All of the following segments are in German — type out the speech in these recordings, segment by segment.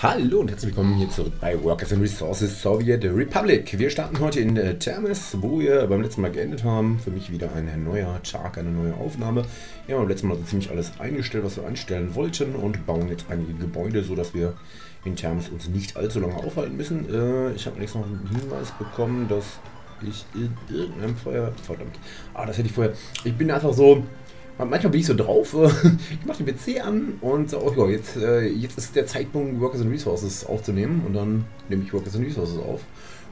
Hallo und herzlich willkommen hier zurück bei Workers and Resources Soviet Republic. Wir starten heute in äh, Thermes, wo wir beim letzten Mal geendet haben. Für mich wieder ein neuer Tag, eine neue Aufnahme. Wir haben beim letzten Mal so ziemlich alles eingestellt, was wir einstellen wollten und bauen jetzt einige Gebäude, sodass wir in Thermes uns nicht allzu lange aufhalten müssen. Äh, ich habe nächstes noch einen Hinweis bekommen, dass ich in irgendeinem Feuer... Verdammt. Ah, das hätte ich vorher... Ich bin einfach so manchmal bin ich so drauf, ich mache den PC an und so, oh jetzt, äh, jetzt ist der Zeitpunkt, Workers and Resources aufzunehmen und dann nehme ich Workers and Resources auf,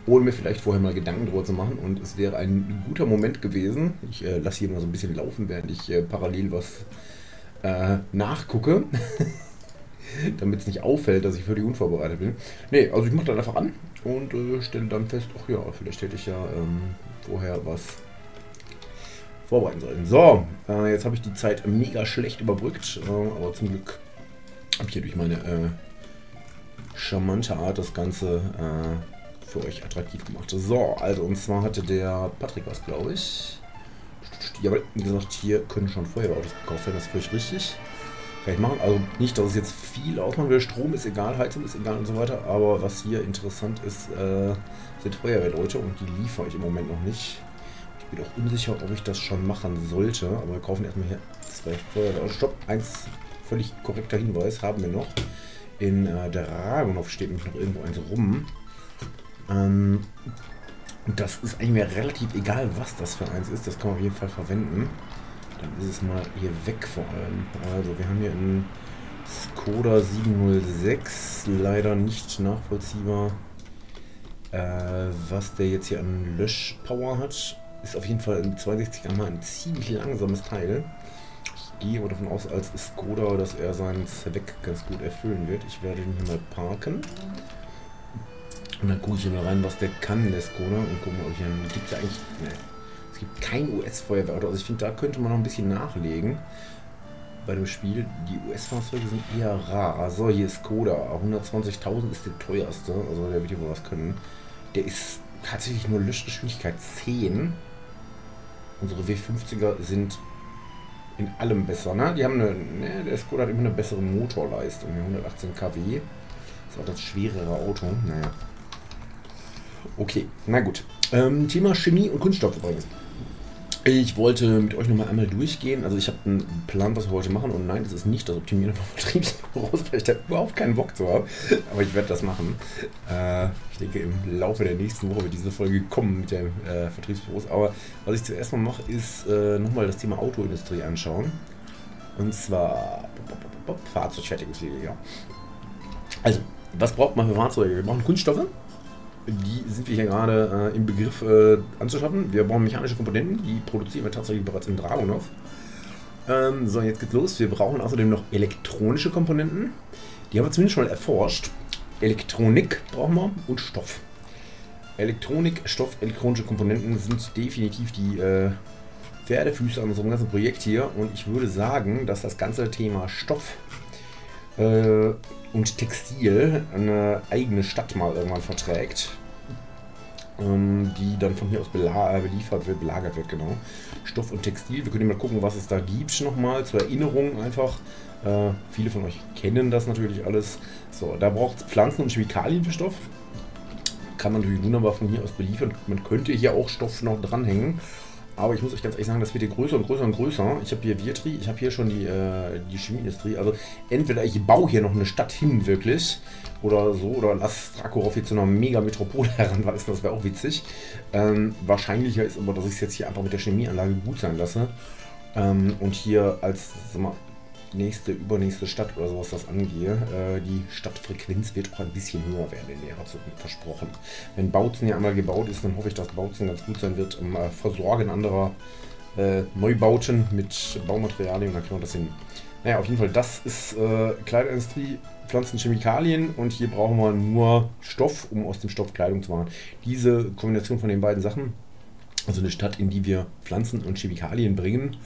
ohne mir vielleicht vorher mal Gedanken drüber zu machen und es wäre ein guter Moment gewesen. Ich äh, lasse hier mal so ein bisschen laufen, während ich äh, parallel was äh, nachgucke. damit es nicht auffällt, dass ich die unvorbereitet bin. Ne, also ich mache dann einfach an und äh, stelle dann fest, ach ja, vielleicht hätte ich ja ähm, vorher was vorbereiten sollen. So, äh, jetzt habe ich die Zeit mega schlecht überbrückt, äh, aber zum Glück habe ich hier durch meine äh, charmante Art das Ganze äh, für euch attraktiv gemacht. So, also und zwar hatte der Patrick was, glaube ich. Ja, wie gesagt, hier können schon Feuerwehrautos gekauft werden, das ist völlig richtig. Kann ich machen. Also nicht, dass es jetzt viel ausmachen will. Strom ist egal, Heizung ist egal und so weiter. Aber was hier interessant ist, äh, sind Feuerwehrleute und die liefere ich im Moment noch nicht. Ich bin auch unsicher, ob ich das schon machen sollte. Aber wir kaufen erstmal hier zwei Feuerwehr. Stopp, eins völlig korrekter Hinweis haben wir noch. In äh, Dragunov steht nämlich noch irgendwo eins rum. Ähm, das ist eigentlich mir relativ egal, was das für eins ist. Das kann man auf jeden Fall verwenden. Dann ist es mal hier weg vor allem. Also wir haben hier einen Skoda 706. Leider nicht nachvollziehbar, äh, was der jetzt hier an Löschpower hat. Ist auf jeden Fall im 62 km ein ziemlich langsames Teil. Ich gehe aber davon aus, als Skoda, dass er seinen Zweck ganz gut erfüllen wird. Ich werde ihn hier mal parken. Und dann gucke ich hier mal rein, was der kann, der Skoda. Und gucken, ob ich hier... Gibt es ja eigentlich... Ne, es gibt kein US-Feuerwehrauto. Also ich finde, da könnte man noch ein bisschen nachlegen bei dem Spiel. Die US-Fahrzeuge sind eher rar. Also hier ist Skoda. 120.000 ist der teuerste. Also der wird hier wohl was können. Der ist tatsächlich nur Löschgeschwindigkeit 10. Unsere W50er sind in allem besser. Ne? Die haben eine, ne, der Skoda hat immer eine bessere Motorleistung. 118 kW. Das ist auch das schwerere Auto. Naja. Okay, na gut. Ähm, Thema Chemie und Kunststoff übrigens. Ich wollte mit euch nochmal einmal durchgehen. Also ich habe einen Plan, was wir heute machen. Und nein, das ist nicht das Optimieren von Vertriebsbüros, weil ich da überhaupt keinen Bock zu habe. Aber ich werde das machen. Äh, ich denke, im Laufe der nächsten Woche wird diese Folge kommen mit den äh, Vertriebsbüros. Aber was ich zuerst mal mache, ist äh, nochmal das Thema Autoindustrie anschauen. Und zwar Fahrzeugfertigungspflege, ja. Also, was braucht man für Fahrzeuge? Wir brauchen Kunststoffe die sind wir hier gerade äh, im Begriff äh, anzuschaffen. Wir brauchen mechanische Komponenten, die produzieren wir tatsächlich bereits in Dragunov. Ähm, so, jetzt geht's los. Wir brauchen außerdem noch elektronische Komponenten. Die haben wir zumindest schon mal erforscht. Elektronik brauchen wir und Stoff. Elektronik, Stoff, elektronische Komponenten sind definitiv die äh, Pferdefüße an unserem ganzen Projekt hier. Und ich würde sagen, dass das ganze Thema Stoff äh, und Textil eine eigene Stadt mal irgendwann verträgt. Ähm, die dann von hier aus äh, beliefert wird, belagert wird, genau. Stoff und Textil. Wir können mal gucken, was es da gibt nochmal zur Erinnerung einfach. Äh, viele von euch kennen das natürlich alles. So, da braucht es Pflanzen und Chemikalien für Stoff. Kann man natürlich wunderbar von hier aus beliefern. Man könnte hier auch Stoff noch dranhängen. Aber ich muss euch ganz ehrlich sagen, das wird hier größer und größer und größer. Ich habe hier Vietri, ich habe hier schon die, äh, die Chemieindustrie. Also entweder ich baue hier noch eine Stadt hin, wirklich, oder so, oder lass Drakorov hier zu einer Mega-Metropole heranwachsen, das wäre auch witzig. Ähm, wahrscheinlicher ist aber, dass ich es jetzt hier einfach mit der Chemieanlage gut sein lasse. Ähm, und hier als sag mal, nächste, übernächste Stadt oder sowas das angehe, äh, die Stadtfrequenz wird auch ein bisschen höher werden in näherer Zukunft versprochen. Wenn Bautzen ja einmal gebaut ist, dann hoffe ich, dass Bautzen ganz gut sein wird im äh, Versorgen anderer äh, Neubauten mit Baumaterialien dann kriegen wir das hin. Naja, auf jeden Fall, das ist äh, Kleiderindustrie, Pflanzen, Chemikalien und hier brauchen wir nur Stoff, um aus dem Stoff Kleidung zu machen. Diese Kombination von den beiden Sachen, also eine Stadt, in die wir Pflanzen und Chemikalien bringen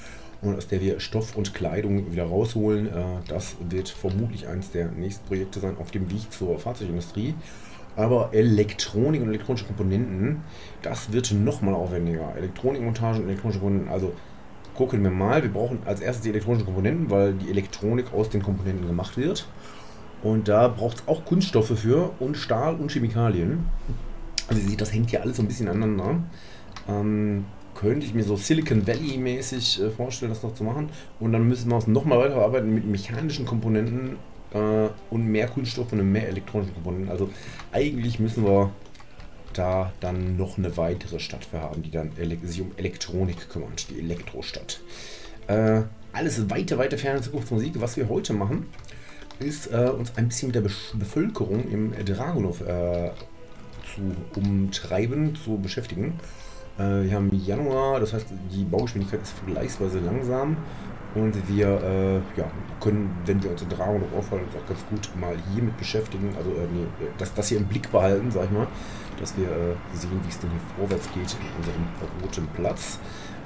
und aus der wir Stoff und Kleidung wieder rausholen. Äh, das wird vermutlich eines der nächsten Projekte sein auf dem Weg zur Fahrzeugindustrie. Aber Elektronik und elektronische Komponenten, das wird nochmal aufwendiger. Elektronikmontage und elektronische Komponenten, also gucken wir mal, wir brauchen als erstes die elektronischen Komponenten, weil die Elektronik aus den Komponenten gemacht wird. Und da braucht es auch Kunststoffe für und Stahl und Chemikalien. Also ihr seht, das hängt hier alles so ein bisschen aneinander. Ähm, könnte ich mir so Silicon Valley mäßig äh, vorstellen, das noch zu machen. Und dann müssen wir uns nochmal weiterarbeiten mit mechanischen Komponenten äh, und mehr Kunststoff und mehr elektronischen Komponenten. Also eigentlich müssen wir da dann noch eine weitere Stadt für haben, die dann sich um Elektronik kümmert, die Elektrostadt. Äh, alles weiter, weiter ferne Zukunftsmusik. Was wir heute machen, ist äh, uns ein bisschen mit der Be Bevölkerung im Dragunov äh, zu umtreiben, zu beschäftigen. Äh, wir haben Januar, das heißt, die Baugeschwindigkeit ist vergleichsweise langsam und wir äh, ja, können, wenn wir uns in Dragunov aufhalten, uns auch ganz gut mal hiermit beschäftigen, also äh, nee, das, das hier im Blick behalten, sag ich mal, dass wir äh, sehen, wie es denn hier vorwärts geht in unserem roten Platz.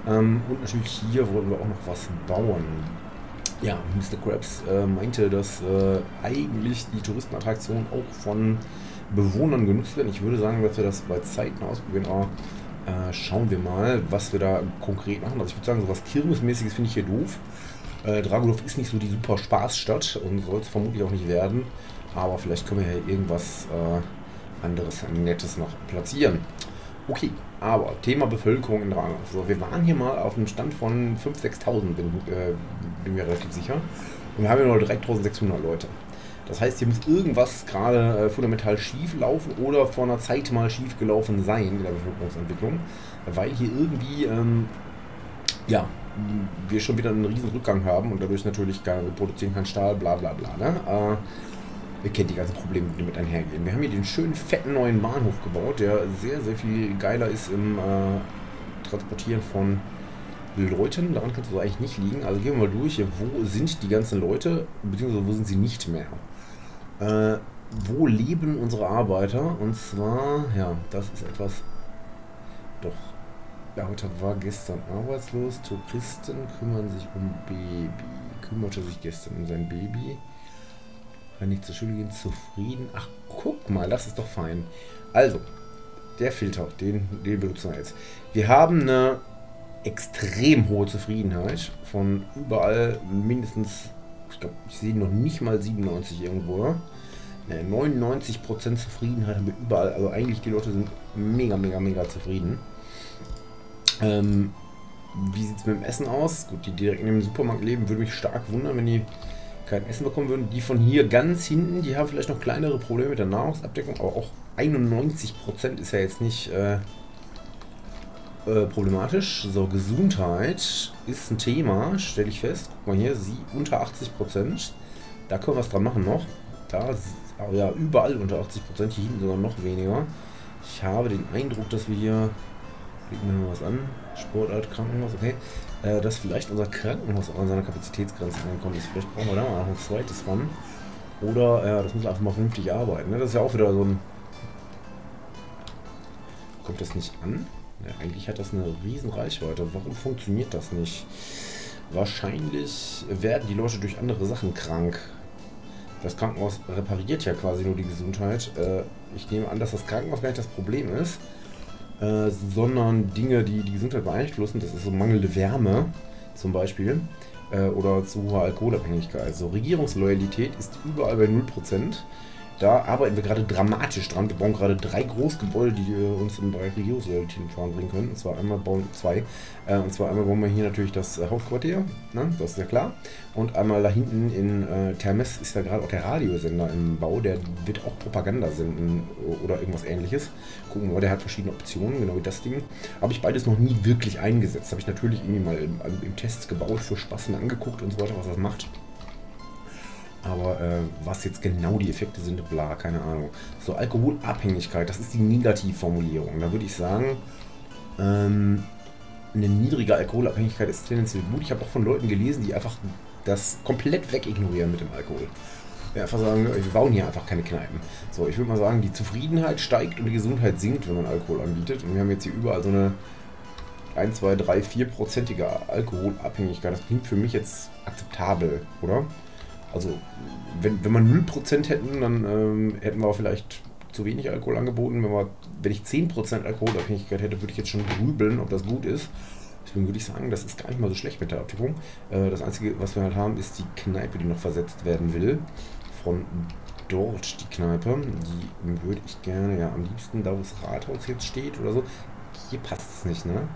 Ähm, und natürlich hier wollen wir auch noch was bauen. Ja, Mr. Krabs äh, meinte, dass äh, eigentlich die Touristenattraktionen auch von Bewohnern genutzt werden. Ich würde sagen, dass wir das bei Zeiten ausprobieren, aber äh, schauen wir mal, was wir da konkret machen. Also ich würde sagen, so was Kirmesmäßiges finde ich hier doof. Äh, Dragulov ist nicht so die super Spaßstadt und soll es vermutlich auch nicht werden. Aber vielleicht können wir hier irgendwas äh, anderes, Nettes noch platzieren. Okay, aber Thema Bevölkerung in Dragulov. So, wir waren hier mal auf einem Stand von 5.000, 6.000, bin, äh, bin mir relativ sicher. Und wir haben hier nur 3.600 Leute. Das heißt, hier muss irgendwas gerade äh, fundamental schief laufen oder vor einer Zeit mal schief gelaufen sein in der Bevölkerungsentwicklung, weil hier irgendwie, ähm, ja, wir schon wieder einen riesen Rückgang haben und dadurch natürlich gar, wir produzieren keinen Stahl, bla bla bla. Ne? Äh, ihr kennt die ganzen Probleme, die damit einhergehen. Wir haben hier den schönen, fetten neuen Bahnhof gebaut, der sehr, sehr viel geiler ist im äh, Transportieren von Leuten. Daran kannst du eigentlich nicht liegen. Also gehen wir mal durch. Wo sind die ganzen Leute, beziehungsweise wo sind sie nicht mehr? Äh, wo leben unsere Arbeiter? Und zwar, ja, das ist etwas. Doch. Der Arbeiter war gestern arbeitslos. Touristen kümmern sich um Baby. Kümmerte sich gestern um sein Baby. Kann nicht zur Schule gehen, zufrieden. Ach, guck mal, das ist doch fein. Also, der Filter, den, den benutzen wir jetzt. Wir haben eine extrem hohe Zufriedenheit von überall mindestens ich glaube, ich sehe noch nicht mal 97 irgendwo. Ne, 99% Zufriedenheit haben wir überall. Also eigentlich die Leute sind mega, mega, mega zufrieden. Ähm, wie sieht es mit dem Essen aus? Gut, die direkt in dem Supermarkt leben, würde mich stark wundern, wenn die kein Essen bekommen würden. Die von hier ganz hinten, die haben vielleicht noch kleinere Probleme mit der Nahrungsabdeckung, aber auch 91% ist ja jetzt nicht äh, äh, problematisch. So, Gesundheit ist ein Thema, stelle ich fest. Guck mal hier, sie unter 80 Prozent. Da können wir was dran machen noch. Da, ja, überall unter 80 Prozent, hier hinten sogar noch weniger. Ich habe den Eindruck, dass wir hier, legen wir mal was an, Sportart, Krankenhaus, okay, äh, dass vielleicht unser Krankenhaus auch an seiner Kapazitätsgrenze ankommt. Vielleicht brauchen wir da mal noch ein zweites von. Oder, ja, das muss einfach mal vernünftig arbeiten. Ne? Das ist ja auch wieder so ein... Kommt das nicht an? Ja, eigentlich hat das eine riesen Reichweite. Warum funktioniert das nicht? Wahrscheinlich werden die Leute durch andere Sachen krank. Das Krankenhaus repariert ja quasi nur die Gesundheit. Äh, ich nehme an, dass das Krankenhaus gar nicht das Problem ist, äh, sondern Dinge, die die Gesundheit beeinflussen. Das ist so mangelnde Wärme zum Beispiel äh, oder zu hohe Alkoholabhängigkeit. Also Regierungsloyalität ist überall bei 0%. Da arbeiten wir gerade dramatisch dran. Wir bauen gerade drei Großgebäude, die äh, uns im Bereich Regierungsrealitäten voranbringen können. Und zwar einmal bauen zwei. Äh, und zwar einmal bauen wir hier natürlich das äh, Hauptquartier, ne? das ist ja klar. Und einmal da hinten in äh, Termes ist ja gerade auch der Radiosender im Bau. Der wird auch Propaganda senden oder irgendwas ähnliches. Gucken wir mal, der hat verschiedene Optionen, genau wie das Ding. Habe ich beides noch nie wirklich eingesetzt. Habe ich natürlich irgendwie mal im, im Test gebaut, für Spaß und angeguckt und so weiter, was das macht. Aber äh, was jetzt genau die Effekte sind, bla, keine Ahnung. So, Alkoholabhängigkeit, das ist die Negativformulierung. Da würde ich sagen, ähm, eine niedrige Alkoholabhängigkeit ist tendenziell gut. Ich habe auch von Leuten gelesen, die einfach das komplett wegignorieren mit dem Alkohol. Ja, einfach sagen, wir bauen hier einfach keine Kneipen. So, ich würde mal sagen, die Zufriedenheit steigt und die Gesundheit sinkt, wenn man Alkohol anbietet. Und wir haben jetzt hier überall so eine 1, 2, 3, 4-prozentige Alkoholabhängigkeit. Das klingt für mich jetzt akzeptabel, oder? Also, wenn, wenn wir 0% hätten, dann ähm, hätten wir vielleicht zu wenig Alkohol angeboten. Wenn, wir, wenn ich 10% Alkoholabhängigkeit hätte, würde ich jetzt schon grübeln, ob das gut ist. Deswegen würde ich sagen, das ist gar nicht mal so schlecht mit der Abtippung. Äh, das Einzige, was wir halt haben, ist die Kneipe, die noch versetzt werden will. Von dort die Kneipe. Die würde ich gerne, ja, am liebsten da, wo das Rathaus jetzt steht oder so. Hier passt es nicht, ne?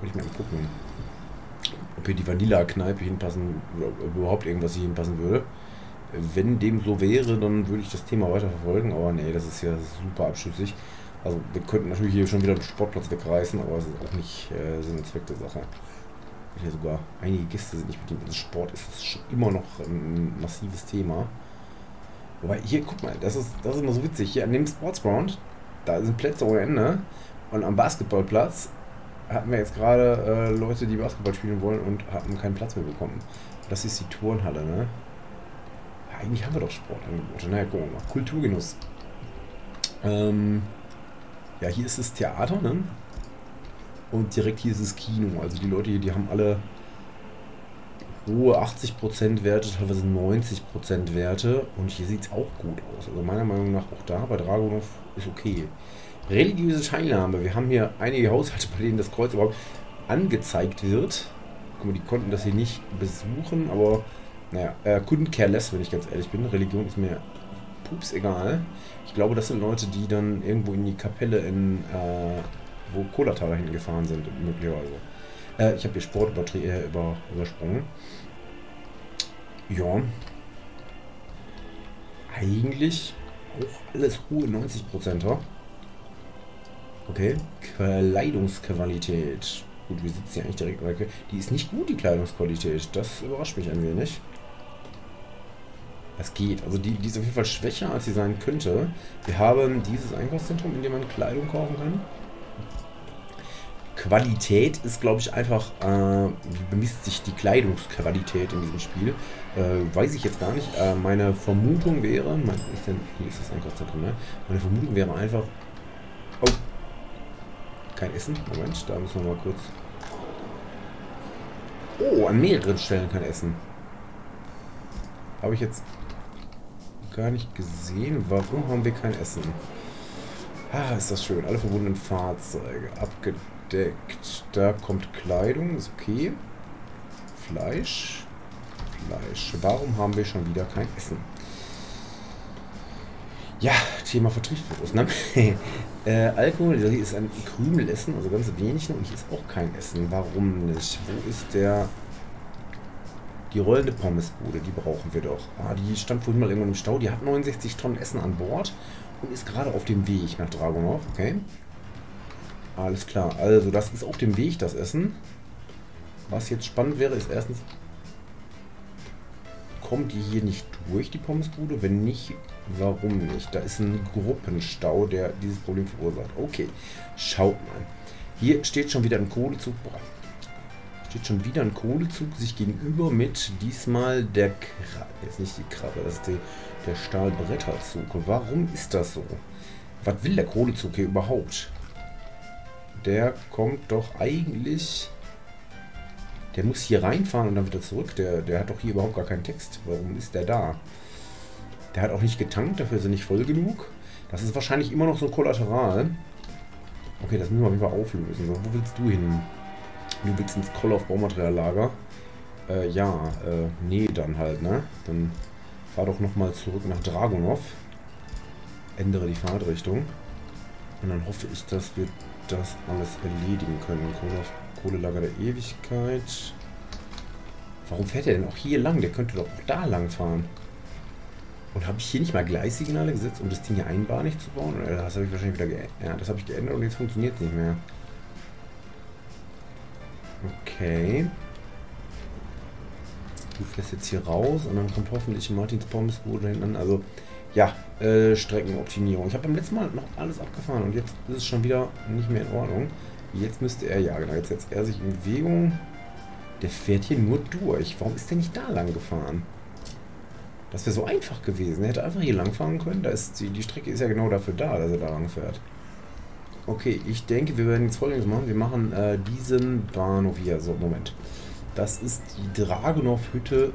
Würde ich mir angucken. Ob hier die Vanilla-Kneipe hinpassen, oder überhaupt irgendwas hier hinpassen würde. Wenn dem so wäre, dann würde ich das Thema weiter verfolgen, aber nee, das ist ja super abschüssig. Also wir könnten natürlich hier schon wieder den Sportplatz wegreißen, aber es ist auch nicht äh, Sinn und Zweck der Sache. Hier sogar einige Gäste sind nicht dem also Sport ist immer noch ein massives Thema. Wobei hier, guck mal, das ist, das ist immer so witzig. Hier an dem Sportsground, da sind Plätze ohne Ende. Und am Basketballplatz hatten wir jetzt gerade äh, Leute, die Basketball spielen wollen und haben keinen Platz mehr bekommen. Das ist die Turnhalle, ne? Ja, eigentlich haben wir doch Sportangebote. Naja, gucken wir mal. Kulturgenuss. Ähm, ja, hier ist das Theater, ne? Und direkt hier ist das Kino. Also die Leute hier, die haben alle hohe 80% Werte, teilweise 90% Werte. Und hier sieht es auch gut aus. Also meiner Meinung nach auch da bei Dragonov ist okay. Religiöse Teilnahme. Wir haben hier einige Haushalte, bei denen das Kreuz überhaupt angezeigt wird. Guck mal, die konnten das hier nicht besuchen, aber naja, äh, couldn't care less, wenn ich ganz ehrlich bin. Religion ist mir pups egal. Ich glaube, das sind Leute, die dann irgendwo in die Kapelle in, äh, wo Kolata dahin gefahren sind, möglicherweise. Äh, ich habe hier Sport äh, über, übersprungen. Ja. Eigentlich auch alles hohe 90%er. Okay. Kleidungsqualität. Gut, wir sitzen hier eigentlich direkt. Die ist nicht gut, die Kleidungsqualität. Das überrascht mich ein wenig. Es geht. Also die, die ist auf jeden Fall schwächer, als sie sein könnte. Wir haben dieses Einkaufszentrum, in dem man Kleidung kaufen kann. Qualität ist, glaube ich, einfach, äh, wie bemisst sich die Kleidungsqualität in diesem Spiel? Äh, weiß ich jetzt gar nicht. Äh, meine Vermutung wäre, mein, ist denn, hier ist das Einkaufszentrum, ne? Meine Vermutung wäre einfach, oh, kein Essen, Moment, da müssen wir mal kurz, oh, an mehreren Stellen kein Essen. Habe ich jetzt gar nicht gesehen. Warum haben wir kein Essen? Ah, ist das schön. Alle verbundenen Fahrzeuge abgedeckt. Da kommt Kleidung, ist okay. Fleisch. Fleisch. Warum haben wir schon wieder kein Essen? Ja, Thema Vertriebsbüros, ne? äh, Alkohol, ist ein Krümelessen, also ganz wenig und hier ist auch kein Essen. Warum nicht? Wo ist der die rollende Pommesbude, die brauchen wir doch. Ah, die stand vorhin mal irgendwann im Stau. Die hat 69 Tonnen Essen an Bord und ist gerade auf dem Weg nach Dragonov. Okay. Alles klar. Also, das ist auf dem Weg, das Essen. Was jetzt spannend wäre, ist erstens, kommt die hier nicht durch, die Pommesbude? Wenn nicht, warum nicht? Da ist ein Gruppenstau, der dieses Problem verursacht. Okay, schaut mal. Hier steht schon wieder ein Kohlezug. Boah, steht schon wieder ein Kohlezug sich gegenüber mit diesmal der Krabbe. Jetzt nicht die Krabbe, das ist die, der Stahlbretterzug. Warum ist das so? Was will der Kohlezug hier überhaupt? Der kommt doch eigentlich... Der muss hier reinfahren und dann wieder zurück. Der, der hat doch hier überhaupt gar keinen Text. Warum ist der da? Der hat auch nicht getankt, dafür ist er nicht voll genug. Das ist wahrscheinlich immer noch so Kollateral. Okay, das müssen wir auf jeden Fall auflösen. Wo willst du hin? Du willst ins Call auf Baumateriallager? Äh, ja, äh, nee, dann halt, ne? Dann fahr doch nochmal zurück nach Dragonov. Ändere die Fahrtrichtung. Und dann hoffe ich, dass wir das alles erledigen können. Kohle auf Kohlelager der Ewigkeit. Warum fährt er denn auch hier lang? Der könnte doch auch da lang fahren. Und habe ich hier nicht mal Gleissignale gesetzt, um das Ding hier einbahnig zu bauen? Oder das habe ich wahrscheinlich wieder geändert. Ja, das habe ich geändert und jetzt funktioniert es nicht mehr. Okay. Du fährst jetzt hier raus und dann kommt hoffentlich Martins Pommesbude hinten Also, ja, äh, Streckenoptimierung. Ich habe beim letzten Mal noch alles abgefahren und jetzt ist es schon wieder nicht mehr in Ordnung. Jetzt müsste er, ja genau, jetzt setzt er sich in Bewegung. Der fährt hier nur durch. Warum ist der nicht da lang gefahren? Das wäre so einfach gewesen. Er hätte einfach hier lang fahren können. Da ist die, die Strecke ist ja genau dafür da, dass er da lang fährt. Okay, ich denke, wir werden jetzt folgendes machen. Wir machen äh, diesen Bahnhof hier. So, Moment. Das ist die Dragunov-Hütte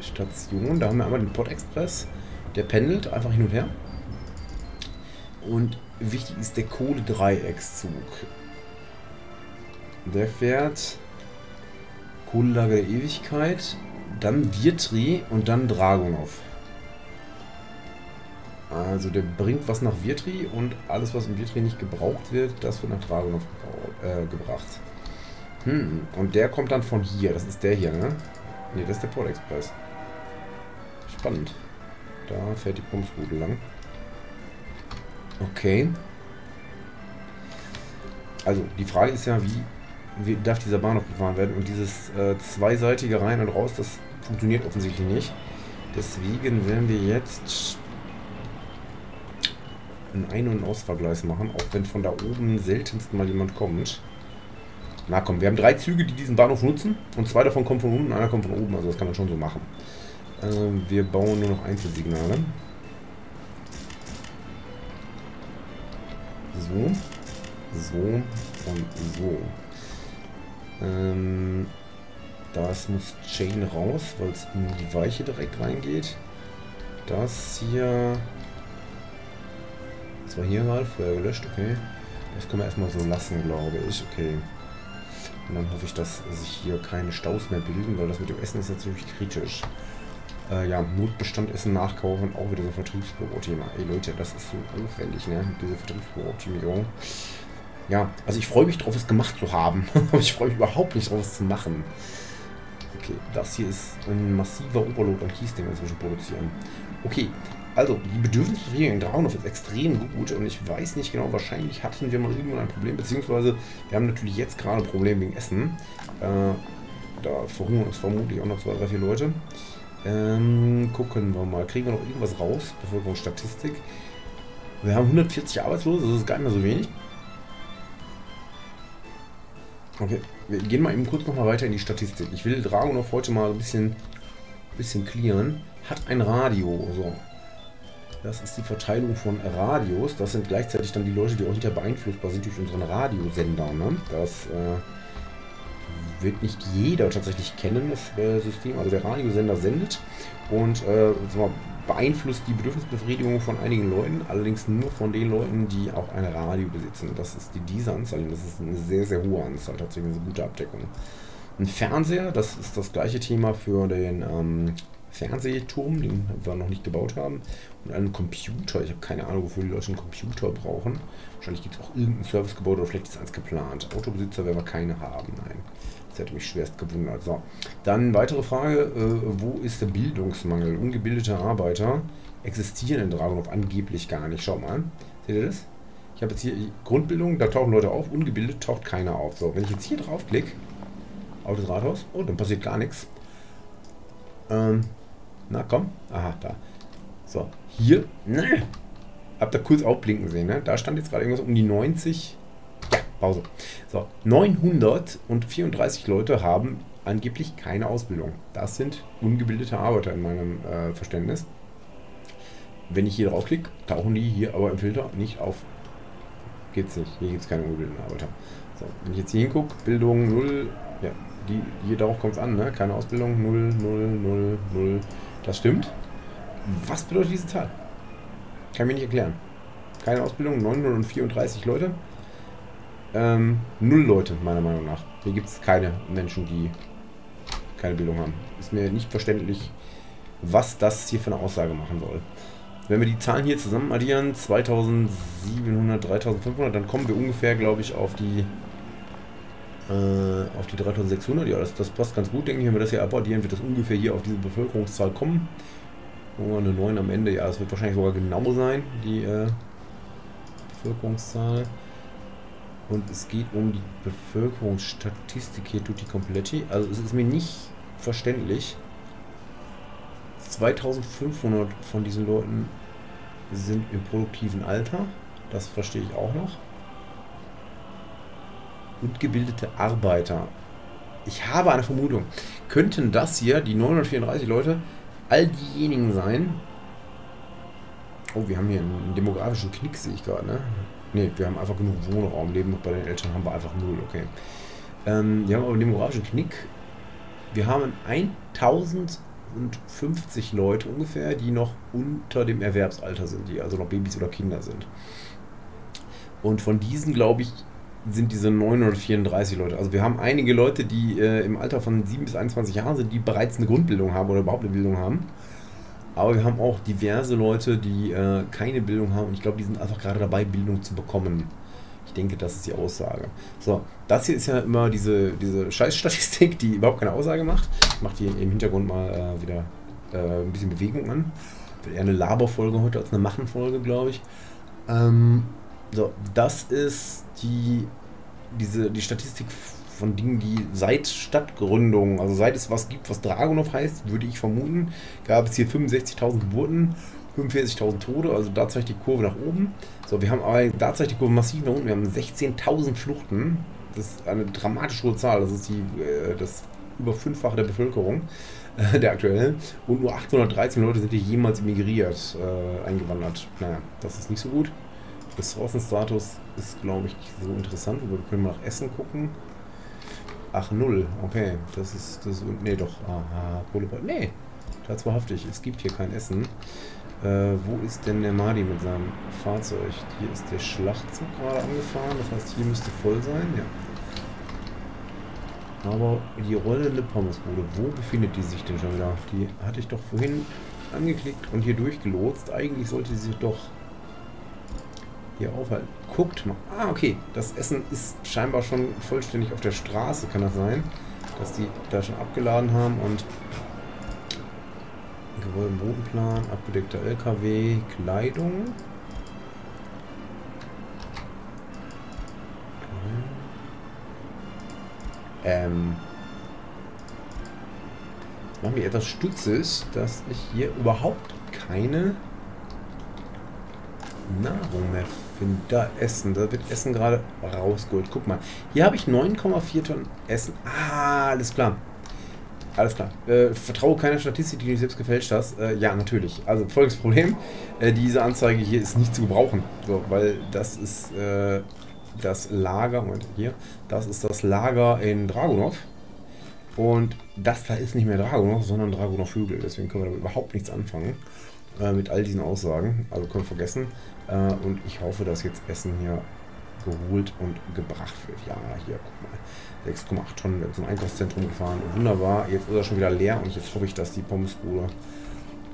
Station. Da haben wir einmal den Port Express. Der pendelt einfach hin und her. Und wichtig ist der Kohle-Dreieckszug. Der fährt Kohlelager der Ewigkeit, dann Virtri und dann Dragunov. Also der bringt was nach Virtri und alles, was in Virtri nicht gebraucht wird, das wird nach Dragunov äh, gebracht. Hm, und der kommt dann von hier. Das ist der hier, ne? Ne, das ist der Port Express. Spannend. Da fährt die Pumpsroute lang. Okay. Also, die Frage ist ja, wie, wie darf dieser Bahnhof gefahren werden? Und dieses äh, zweiseitige rein und raus, das funktioniert offensichtlich nicht. Deswegen werden wir jetzt ein Ein- und Ausfahrgleis machen, auch wenn von da oben seltenst mal jemand kommt. Na komm, wir haben drei Züge, die diesen Bahnhof nutzen und zwei davon kommen von unten, einer kommt von oben, also das kann man schon so machen. Ähm, wir bauen nur noch Einzelsignale. So, so und so. Ähm, das muss Chain raus, weil es in die Weiche direkt reingeht. Das hier das war hier mal, vorher gelöscht, okay. Das können wir erstmal so lassen, glaube ich, okay. Und dann hoffe ich, dass sich hier keine Staus mehr bilden, weil das mit dem Essen ist natürlich kritisch. Äh, ja, Notbestand Essen nachkaufen, auch wieder so Vertriebsbüro-Thema. Ey Leute, das ist so aufwendig, ne? Diese Vertriebsbüro-Optimierung. Ja, also ich freue mich drauf, es gemacht zu haben. Aber ich freue mich überhaupt nicht drauf, es zu machen. Okay, das hier ist ein massiver Overload an Keys, den wir inzwischen produzieren. Okay, also, die Bedürfnisbefriedigung in Draunhof ist extrem gut und ich weiß nicht genau, wahrscheinlich hatten wir mal irgendwann ein Problem, beziehungsweise wir haben natürlich jetzt gerade ein Problem wegen Essen. Äh, da verhungern uns vermutlich auch noch zwei, drei, vier Leute. Ähm, gucken wir mal, kriegen wir noch irgendwas raus? Bevölkerungsstatistik. Wir haben 140 Arbeitslose, das ist gar nicht mehr so wenig. Okay, wir gehen mal eben kurz noch mal weiter in die Statistik. Ich will Dragunov heute mal ein bisschen, bisschen clearen. Hat ein Radio, so. Das ist die Verteilung von Radios. Das sind gleichzeitig dann die Leute, die auch hinter beeinflussbar sind durch unseren Radiosender. Ne? Das äh, wird nicht jeder tatsächlich kennen, das äh, System. Also der Radiosender sendet und äh, beeinflusst die Bedürfnisbefriedigung von einigen Leuten, allerdings nur von den Leuten, die auch ein Radio besitzen. Das ist die, diese Anzahl, das ist eine sehr, sehr hohe Anzahl, tatsächlich eine gute Abdeckung. Ein Fernseher, das ist das gleiche Thema für den ähm, Fernsehturm, den wir noch nicht gebaut haben. Und einen Computer. Ich habe keine Ahnung, wofür die Leute einen Computer brauchen. Wahrscheinlich gibt es auch irgendein Servicegebäude oder vielleicht ist eins geplant. Autobesitzer werden wir keine haben, nein. Das hätte mich schwerst gewundert. So. Dann weitere Frage, äh, wo ist der Bildungsmangel? Ungebildete Arbeiter existieren in Dragonov angeblich gar nicht. Schaut mal, seht ihr das? Ich habe jetzt hier Grundbildung, da tauchen Leute auf, ungebildet taucht keiner auf. So, wenn ich jetzt hier draufklicke, auf das Rathaus, oh, dann passiert gar nichts. Ähm, na komm. Aha, da. So, hier. Ne. Habt ihr kurz aufblinken sehen, ne? Da stand jetzt gerade irgendwas um die 90. Ja, Pause. So, 934 Leute haben angeblich keine Ausbildung. Das sind ungebildete Arbeiter in meinem äh, Verständnis. Wenn ich hier draufklicke, tauchen die hier aber im Filter nicht auf. Geht's nicht. Hier gibt es keine ungebildeten Arbeiter. So, wenn ich jetzt hier hingucke, Bildung 0, ja, die, hier darauf kommt es an, ne? Keine Ausbildung, 0, 0, 0, 0. Das stimmt. Was bedeutet diese Zahl? Kann ich mir nicht erklären. Keine Ausbildung, 934 Leute. Ähm, null Leute, meiner Meinung nach. Hier gibt es keine Menschen, die keine Bildung haben. Ist mir nicht verständlich, was das hier für eine Aussage machen soll. Wenn wir die Zahlen hier zusammen addieren, 2700, 3500, dann kommen wir ungefähr, glaube ich, auf die auf die 3600. Ja, das, das passt ganz gut, denke ich. Wenn wir das hier abaddieren, wird das ungefähr hier auf diese Bevölkerungszahl kommen. Oh, eine 9 am Ende. Ja, das wird wahrscheinlich sogar genau sein, die äh, Bevölkerungszahl. Und es geht um die Bevölkerungsstatistik hier, tutti completi. Also es ist mir nicht verständlich. 2500 von diesen Leuten sind im produktiven Alter. Das verstehe ich auch noch und gebildete Arbeiter. Ich habe eine Vermutung. Könnten das hier, die 934 Leute, all diejenigen sein? Oh, wir haben hier einen demografischen Knick, sehe ich gerade, ne? Ne, wir haben einfach genug Wohnraum. Leben bei den Eltern haben wir einfach null, okay. Ähm, wir haben aber einen demografischen Knick. Wir haben 1050 Leute ungefähr, die noch unter dem Erwerbsalter sind, die also noch Babys oder Kinder sind. Und von diesen, glaube ich, sind diese 934 Leute. Also wir haben einige Leute, die äh, im Alter von 7 bis 21 Jahren sind, die bereits eine Grundbildung haben oder überhaupt eine Bildung haben. Aber wir haben auch diverse Leute, die äh, keine Bildung haben und ich glaube, die sind einfach gerade dabei, Bildung zu bekommen. Ich denke, das ist die Aussage. So, das hier ist ja immer diese, diese Scheißstatistik, die überhaupt keine Aussage macht. Ich mache hier im Hintergrund mal äh, wieder äh, ein bisschen Bewegung an. Wird eher eine Laberfolge heute als eine Machenfolge, glaube ich. Ähm, so, das ist die, diese, die Statistik von Dingen, die seit Stadtgründung, also seit es was gibt, was Dragunov heißt, würde ich vermuten, gab es hier 65.000 Geburten, 45.000 Tode, also da zeigt die Kurve nach oben. So, wir haben aber, da zeigt die Kurve massiv nach unten, wir haben 16.000 Fluchten. Das ist eine dramatische hohe Zahl, das ist die, äh, das über fünffache der Bevölkerung äh, der aktuellen. Und nur 813 Leute sind hier jemals emigriert, äh, eingewandert. Naja, das ist nicht so gut. Ressourcenstatus ist, glaube ich, nicht so interessant, wir können mal nach Essen gucken. Ach, null. Okay, das ist, das nee, doch. Aha, Kohlebad. Nee, tatsächlich, es gibt hier kein Essen. Äh, wo ist denn der Madi mit seinem Fahrzeug? Hier ist der Schlachtzug gerade angefahren, das heißt, hier müsste voll sein, ja. Aber die rollende Pommesbude, wo befindet die sich denn schon wieder? Die hatte ich doch vorhin angeklickt und hier durchgelotst. Eigentlich sollte sie doch hier aufhalten. Guckt mal. Ah, okay. Das Essen ist scheinbar schon vollständig auf der Straße, kann das sein? Dass die da schon abgeladen haben und Gebäude im Bodenplan, abgedeckter LKW, Kleidung. Ähm. Macht mich etwas stutzig, dass ich hier überhaupt keine Nahrung mehr finde. Da Essen. Da wird Essen gerade rausgeholt. Guck mal. Hier habe ich 9,4 Tonnen Essen. Ah, alles klar. Alles klar. Äh, vertraue keiner Statistik, die du selbst gefälscht hast. Äh, ja, natürlich. Also folgendes Problem. Äh, diese Anzeige hier ist nicht zu gebrauchen. So, weil das ist äh, das Lager. Moment, hier. Das ist das Lager in Dragunov. Und das da ist nicht mehr Dragunov, sondern Dragunov Hügel. Deswegen können wir damit überhaupt nichts anfangen. Äh, mit all diesen Aussagen. Also können wir vergessen. Äh, und ich hoffe, dass jetzt Essen hier geholt und gebracht wird. Ja, hier, guck mal. 6,8 Tonnen wird zum Einkaufszentrum gefahren. Wunderbar. Jetzt ist er schon wieder leer und jetzt hoffe ich, dass die Pommesbude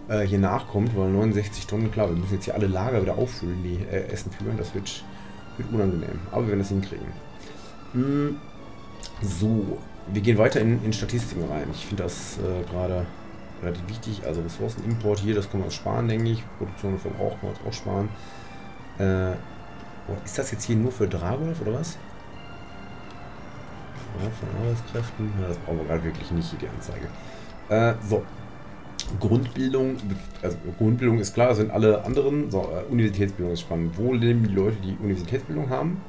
äh, hier nachkommt, weil 69 Tonnen, klar, wir müssen jetzt hier alle Lager wieder auffüllen, die äh, Essen führen. Das wird, wird unangenehm. Aber wir werden das hinkriegen. Hm, so, wir gehen weiter in, in Statistiken rein. Ich finde das äh, gerade relativ wichtig. Also Ressourcenimport hier, das können wir uns sparen, denke ich. Produktion und Verbrauch können wir uns auch sparen. Äh, ist das jetzt hier nur für Dragolf oder was? Ja, von Arbeitskräften. Ja, das brauchen wir gerade wirklich nicht hier, die Anzeige. Äh, so. Grundbildung, also Grundbildung ist klar, sind alle anderen. So, äh, Universitätsbildung ist spannend. Wo leben die Leute, die Universitätsbildung haben?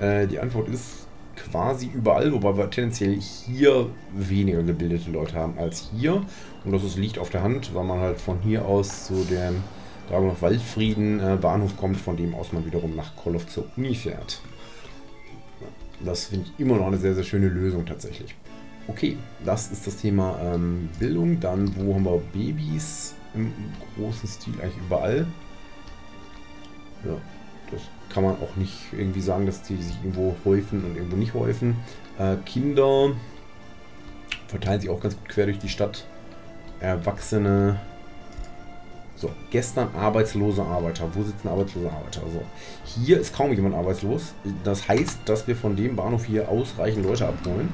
Äh, die Antwort ist quasi überall, wobei wir tendenziell hier weniger gebildete Leute haben als hier. Und das ist, liegt auf der Hand, weil man halt von hier aus zu dem Dragonov Waldfrieden äh, Bahnhof kommt, von dem aus man wiederum nach Kolov zur Uni fährt. Das finde ich immer noch eine sehr, sehr schöne Lösung tatsächlich. Okay, das ist das Thema ähm, Bildung. Dann, wo haben wir Babys im großen Stil? Eigentlich überall. Ja, kann man auch nicht irgendwie sagen, dass die sich irgendwo häufen und irgendwo nicht häufen. Äh, Kinder verteilen sich auch ganz gut quer durch die Stadt. Erwachsene so, gestern arbeitslose Arbeiter. Wo sitzen arbeitslose Arbeiter? So, hier ist kaum jemand arbeitslos. Das heißt, dass wir von dem Bahnhof hier ausreichend Leute abholen.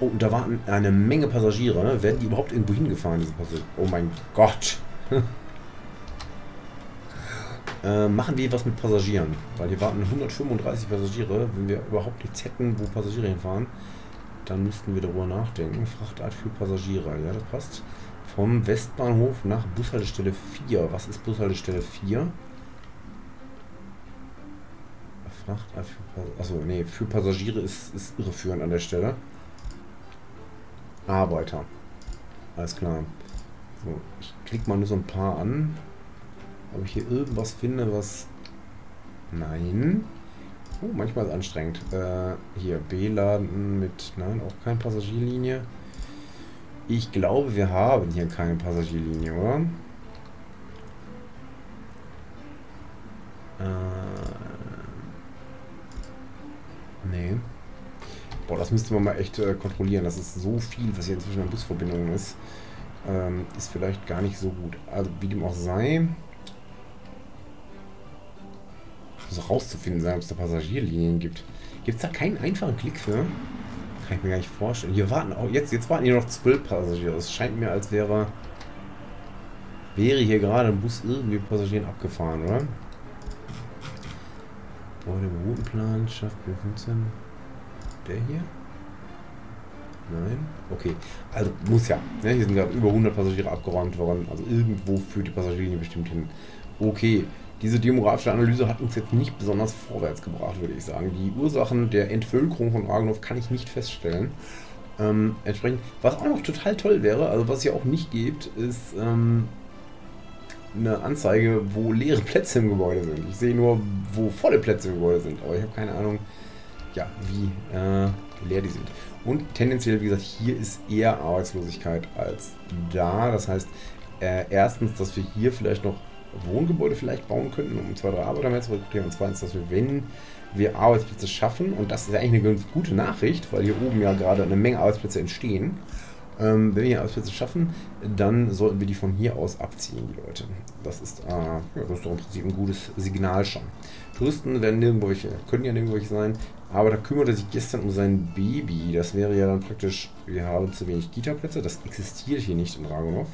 Oh, und da warten eine Menge Passagiere. Werden die überhaupt irgendwo hingefahren, diese Passagiere? Oh mein Gott. äh, machen wir was mit Passagieren. Weil hier warten 135 Passagiere. Wenn wir überhaupt nichts hätten, wo Passagiere hinfahren, dann müssten wir darüber nachdenken. Frachtart für Passagiere. Ja, das passt. Vom Westbahnhof nach Bushaltestelle 4. Was ist Bushaltestelle 4? Fracht, also nee, für Passagiere ist, ist irreführend an der Stelle. Arbeiter. Alles klar. So, ich klicke mal nur so ein paar an. Ob ich hier irgendwas finde, was... Nein. Oh, manchmal ist es anstrengend. Äh, hier, B-Laden mit... Nein, auch keine Passagierlinie. Ich glaube, wir haben hier keine Passagierlinie, oder? Äh, nee. Boah, das müsste man mal echt äh, kontrollieren. Das ist so viel, was hier inzwischen an Busverbindungen ist. ähm, ist vielleicht gar nicht so gut. Also wie dem auch sei, so rauszufinden sein, ob es da Passagierlinien gibt. Gibt es da keinen einfachen Klick für? Kann ich mir gar nicht vorstellen. Hier warten auch, jetzt, jetzt warten hier noch zwölf Passagiere. Es scheint mir, als wäre, wäre hier gerade ein Bus irgendwie Passagieren abgefahren, oder? Boah, der Routenplan schafft 15. Der hier? Nein? Okay. Also muss ja. Ne? Hier sind gerade über 100 Passagiere abgeräumt worden. Also irgendwo führt die Passagierlinie bestimmt hin. Okay. Diese demografische Analyse hat uns jetzt nicht besonders vorwärts gebracht, würde ich sagen. Die Ursachen der Entvölkerung von Ragnov kann ich nicht feststellen. Ähm, entsprechend, was auch noch total toll wäre, also was es ja auch nicht gibt, ist ähm, eine Anzeige, wo leere Plätze im Gebäude sind. Ich sehe nur, wo volle Plätze im Gebäude sind, aber ich habe keine Ahnung, ja, wie äh, leer die sind. Und tendenziell, wie gesagt, hier ist eher Arbeitslosigkeit als da. Das heißt, äh, erstens, dass wir hier vielleicht noch Wohngebäude vielleicht bauen könnten, um zwei, drei Arbeiter mehr zu rekrutieren. Und zweitens, dass wir, wenn wir Arbeitsplätze schaffen, und das ist eigentlich eine gute Nachricht, weil hier oben ja gerade eine Menge Arbeitsplätze entstehen, ähm, wenn wir hier Arbeitsplätze schaffen, dann sollten wir die von hier aus abziehen, die Leute. Das ist, äh, das ist doch im Prinzip ein gutes Signal schon. Touristen werden nirgendwelche, können ja nirgendwelche sein, aber da kümmerte sich gestern um sein Baby. Das wäre ja dann praktisch, wir haben zu wenig Kita-Plätze, das existiert hier nicht in Dragonov.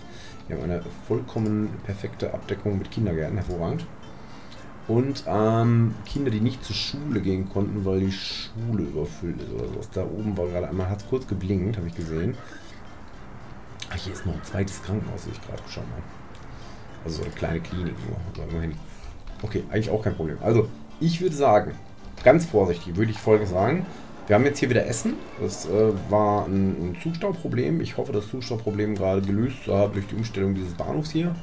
Wir haben eine vollkommen perfekte Abdeckung mit Kindergärten, hervorragend. Und ähm, Kinder, die nicht zur Schule gehen konnten, weil die Schule überfüllt ist oder sowas. Da oben war gerade einmal, hat es kurz geblinkt, habe ich gesehen. Ach, hier ist noch ein zweites Krankenhaus, sehe ich gerade. Schau mal. Also so eine kleine Klinik nur. Aber immerhin. Okay, eigentlich auch kein Problem. Also, ich würde sagen, ganz vorsichtig würde ich folgendes sagen. Wir haben jetzt hier wieder Essen. Das äh, war ein, ein Zustauproblem. Ich hoffe, das Zustauproblem gerade gelöst zu haben durch die Umstellung dieses Bahnhofs hier.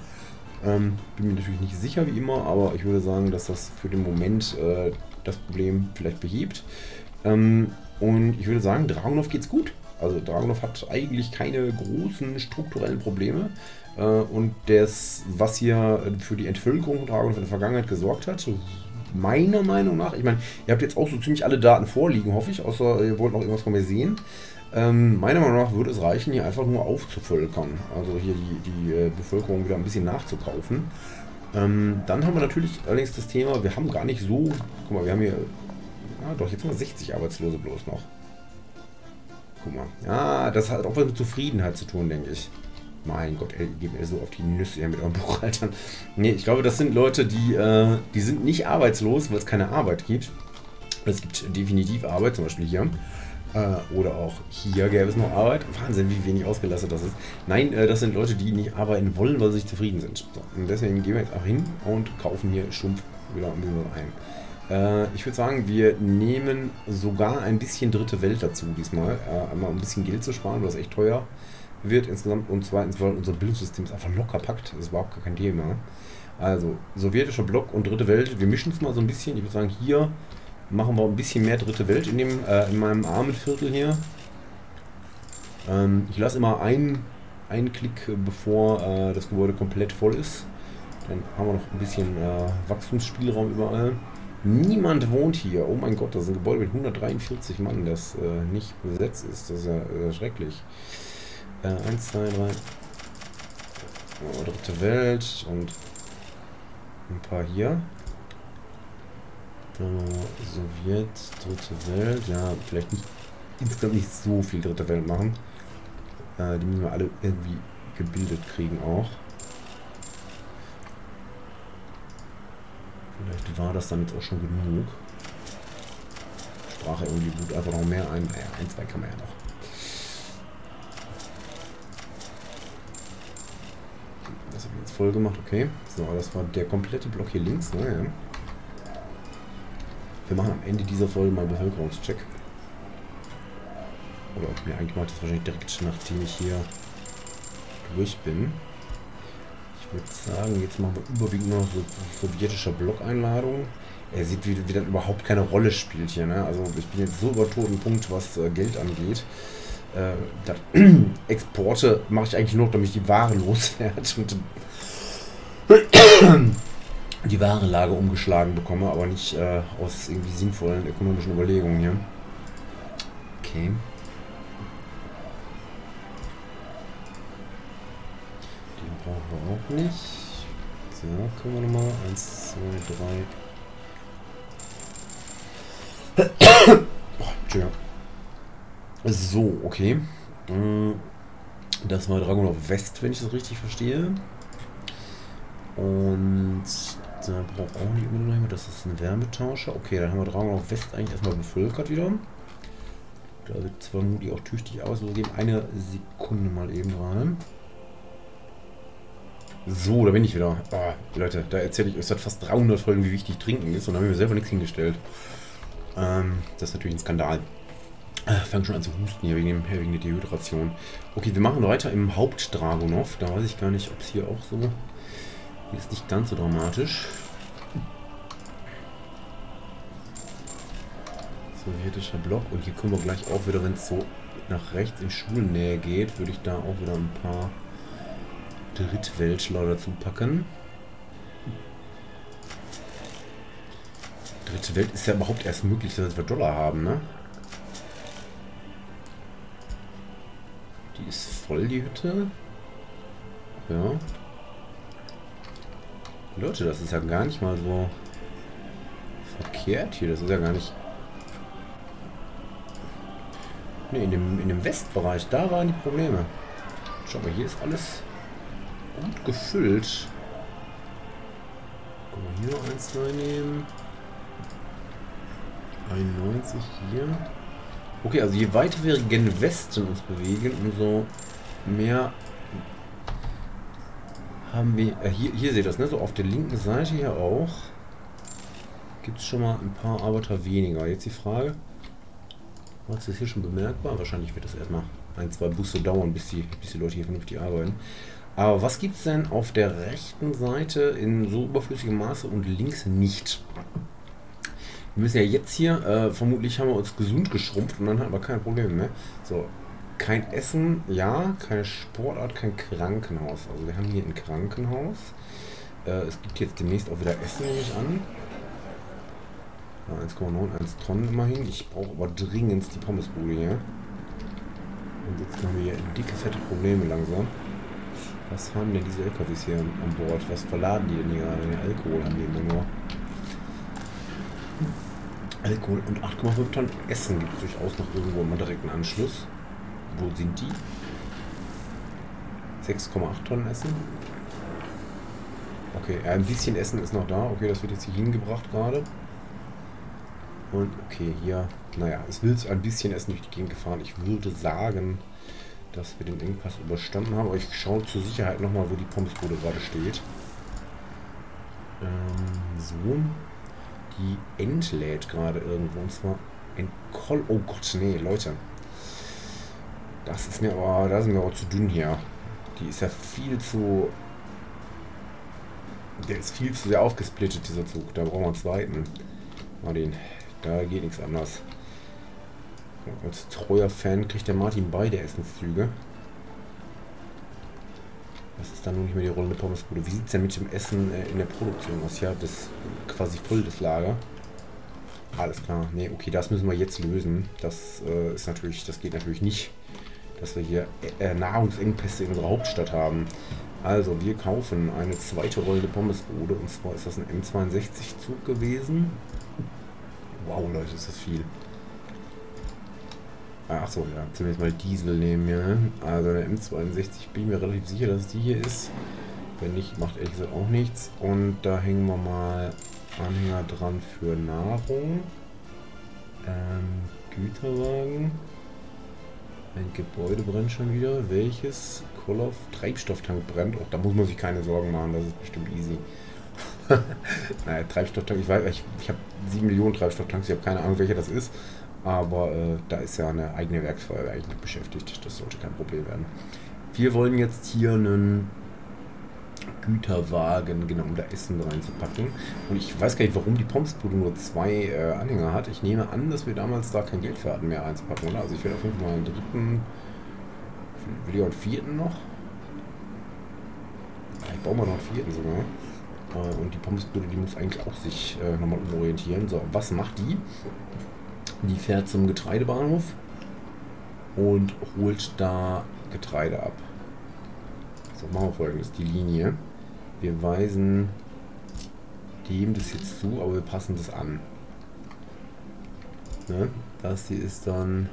Ähm, bin mir natürlich nicht sicher wie immer, aber ich würde sagen, dass das für den Moment äh, das Problem vielleicht behebt. Ähm, und ich würde sagen, Dragunov geht's gut. Also Dragunov hat eigentlich keine großen strukturellen Probleme. Äh, und das, was hier für die Entvölkerung von Dragunov in der Vergangenheit gesorgt hat, meiner Meinung nach, ich meine, ihr habt jetzt auch so ziemlich alle Daten vorliegen, hoffe ich, außer ihr wollt noch irgendwas von mir sehen. Ähm, meiner Meinung nach würde es reichen, hier einfach nur aufzuvölkern. Also hier die, die äh, Bevölkerung wieder ein bisschen nachzukaufen. Ähm, dann haben wir natürlich allerdings das Thema, wir haben gar nicht so, guck mal, wir haben hier, ja doch, jetzt haben wir 60 Arbeitslose bloß noch. Guck mal, ja, das hat auch was mit Zufriedenheit zu tun, denke ich. Mein Gott, ey, geht mir so auf die Nüsse mit euren Buchhaltern. Nee, ich glaube, das sind Leute, die, äh, die sind nicht arbeitslos, weil es keine Arbeit gibt. Es gibt definitiv Arbeit, zum Beispiel hier. Äh, oder auch hier gäbe es noch Arbeit. Wahnsinn, wie wenig ausgelastet das ist. Nein, äh, das sind Leute, die nicht arbeiten wollen, weil sie sich zufrieden sind. So, und deswegen gehen wir jetzt auch hin und kaufen hier stumpf wieder ein bisschen ein. Äh, ich würde sagen, wir nehmen sogar ein bisschen dritte Welt dazu diesmal. Äh, einmal um ein bisschen Geld zu sparen, was echt teuer wird insgesamt und zweitens, weil unser Bildungssystem ist einfach locker packt. Das ist überhaupt gar kein Thema. Also, sowjetischer Block und dritte Welt, wir mischen es mal so ein bisschen. Ich würde sagen, hier machen wir ein bisschen mehr dritte Welt in, dem, äh, in meinem armen Viertel hier. Ähm, ich lasse immer einen, einen Klick, bevor äh, das Gebäude komplett voll ist. Dann haben wir noch ein bisschen äh, Wachstumsspielraum überall. Niemand wohnt hier. Oh mein Gott, das ist ein Gebäude mit 143 Mann, das äh, nicht besetzt ist. Das ist ja äh, schrecklich. Äh, 1, 2, 3. Oh, dritte Welt und ein paar hier. Sowjet, dritte Welt. Ja, vielleicht nicht insgesamt nicht so viel dritte Welt machen. Äh, die müssen wir alle irgendwie gebildet kriegen auch. Vielleicht war das dann jetzt auch schon genug. Sprache irgendwie gut einfach noch mehr ein. Naja, ein, zwei kann man ja noch. Das habe ich jetzt voll gemacht, okay. So, das war der komplette Block hier links, ne? Ja. Wir machen am Ende dieser Folge mal Bevölkerungscheck. Oder ob mir eigentlich macht das wahrscheinlich direkt nachdem ich hier durch bin. Würde sagen, jetzt machen wir überwiegend noch so sowjetischer Block-Einladung. Er sieht, wie, wie das überhaupt keine Rolle spielt hier. Ne? Also ich bin jetzt so über toten Punkt, was äh, Geld angeht. Äh, Exporte mache ich eigentlich nur, damit ich die Ware loswerde und die Warenlage umgeschlagen bekomme, aber nicht äh, aus irgendwie sinnvollen ökonomischen Überlegungen hier. Okay. Nicht. So, können wir nochmal. Eins, zwei, drei. oh, Entschuldigung. So, okay. Mm, das war Dragon of West, wenn ich das richtig verstehe. Und da braucht auch nicht immer noch Das ist ein Wärmetauscher. Okay, dann haben wir Dragon of West eigentlich erstmal bevölkert wieder. Da wird zwar vermutlich auch tüchtig aus. Wir geben eine Sekunde mal eben rein. So, da bin ich wieder. Oh, Leute, da erzähle ich euch seit fast 300 Folgen, wie wichtig Trinken ist. Und da haben wir selber nichts hingestellt. Ähm, das ist natürlich ein Skandal. Äh, Fangen schon an zu husten hier wegen, dem, wegen der Dehydration. Okay, wir machen weiter im Hauptdragonov. Da weiß ich gar nicht, ob es hier auch so... Hier ist nicht ganz so dramatisch. Sowjetischer Block. Und hier kommen wir gleich auch wieder, wenn es so nach rechts in Schulnähe geht, würde ich da auch wieder ein paar Drittweltler dazu packen. Dritte Welt ist ja überhaupt erst möglich, dass wir Dollar haben, ne? Die ist voll, die Hütte. Ja. Leute, das ist ja gar nicht mal so verkehrt hier. Das ist ja gar nicht... Ne, in dem, in dem Westbereich, da waren die Probleme. Schau mal, hier ist alles gut gefüllt. Guck mal, hier noch ein, zwei nehmen. 91 hier. Okay, also je weiter wir gen Westen uns bewegen, umso mehr haben wir... Äh, hier, hier seht ihr das, ne? So auf der linken Seite hier auch. Gibt es schon mal ein paar Arbeiter weniger. Jetzt die Frage... Was ist hier schon bemerkbar? Wahrscheinlich wird das erstmal ein, zwei Busse dauern, bis die, bis die Leute hier vernünftig arbeiten. Aber was gibt es denn auf der rechten Seite in so überflüssigem Maße und links nicht? Wir müssen ja jetzt hier, äh, vermutlich haben wir uns gesund geschrumpft und dann haben wir keine Probleme mehr. So, kein Essen, ja, keine Sportart, kein Krankenhaus. Also wir haben hier ein Krankenhaus. Äh, es gibt jetzt demnächst auch wieder Essen, nehme ich an. Ja, 1,91 Tonnen immerhin. Ich brauche aber dringend die Pommesbude hier. Und jetzt haben wir hier dicke, fette Probleme langsam. Was haben denn diese LKWs hier an Bord? Was verladen die denn hier gerade? Alkohol haben die immer nur. Alkohol und 8,5 Tonnen Essen gibt es durchaus noch irgendwo im direkten Anschluss. Wo sind die? 6,8 Tonnen Essen. Okay, ein bisschen Essen ist noch da. Okay, das wird jetzt hier hingebracht gerade. Und okay, hier, naja, es wird ein bisschen Essen durch die Gegend gefahren. Ich würde sagen, dass wir den Engpass überstanden haben. Aber ich schaue zur Sicherheit nochmal, wo die Pommesbude gerade steht. Ähm, so die entlädt gerade irgendwo. Und zwar ein Koll. Oh Gott, nee, Leute. Das ist mir aber, da sind wir auch zu dünn hier. Die ist ja viel zu. Der ist viel zu sehr aufgesplittet, dieser Zug. Da brauchen wir einen zweiten. Martin, da geht nichts anders. Als treuer Fan kriegt der Martin beide Essenszüge. Das ist dann nun nicht mehr die rollende Pommesbude. Wie sieht es denn mit dem Essen äh, in der Produktion aus? Ja, das quasi voll das Lager. Alles klar. Ne, okay, das müssen wir jetzt lösen. Das äh, ist natürlich, das geht natürlich nicht, dass wir hier äh, Nahrungsengpässe in unserer Hauptstadt haben. Also, wir kaufen eine zweite rollende Pommesbude. Und zwar ist das ein M62-Zug gewesen. Wow, Leute, ist das viel. Achso, ja, zunächst mal Diesel nehmen wir. Ne? Also der M62 bin ich mir relativ sicher, dass die hier ist. Wenn nicht, macht ehrlich gesagt auch nichts. Und da hängen wir mal Anhänger dran für Nahrung. Ähm, Güterwagen. Ein Gebäude brennt schon wieder. Welches? Koloff Treibstofftank brennt. Oh, da muss man sich keine Sorgen machen, das ist bestimmt easy. naja, Treibstofftank, ich weiß, ich, ich habe 7 Millionen Treibstofftanks, ich habe keine Ahnung, welcher das ist. Aber äh, da ist ja eine eigene Werksfeuerwehr eigentlich beschäftigt. Das sollte kein Problem werden. Wir wollen jetzt hier einen Güterwagen, genau, um da Essen reinzupacken. Und ich weiß gar nicht, warum die Pommesbude nur zwei äh, Anhänger hat. Ich nehme an, dass wir damals da kein Geld für hatten, mehr einzupacken, oder? Also ich werde auf jeden Fall einen dritten, will ich auch einen vierten noch? Ich baue mal noch einen vierten sogar. Äh, und die Pommesbude, die muss eigentlich auch sich äh, nochmal umorientieren. So, was macht die? Die fährt zum Getreidebahnhof und holt da Getreide ab. So, machen wir folgendes. Die Linie. Wir weisen dem das jetzt zu, aber wir passen das an. Ne? Das hier ist dann...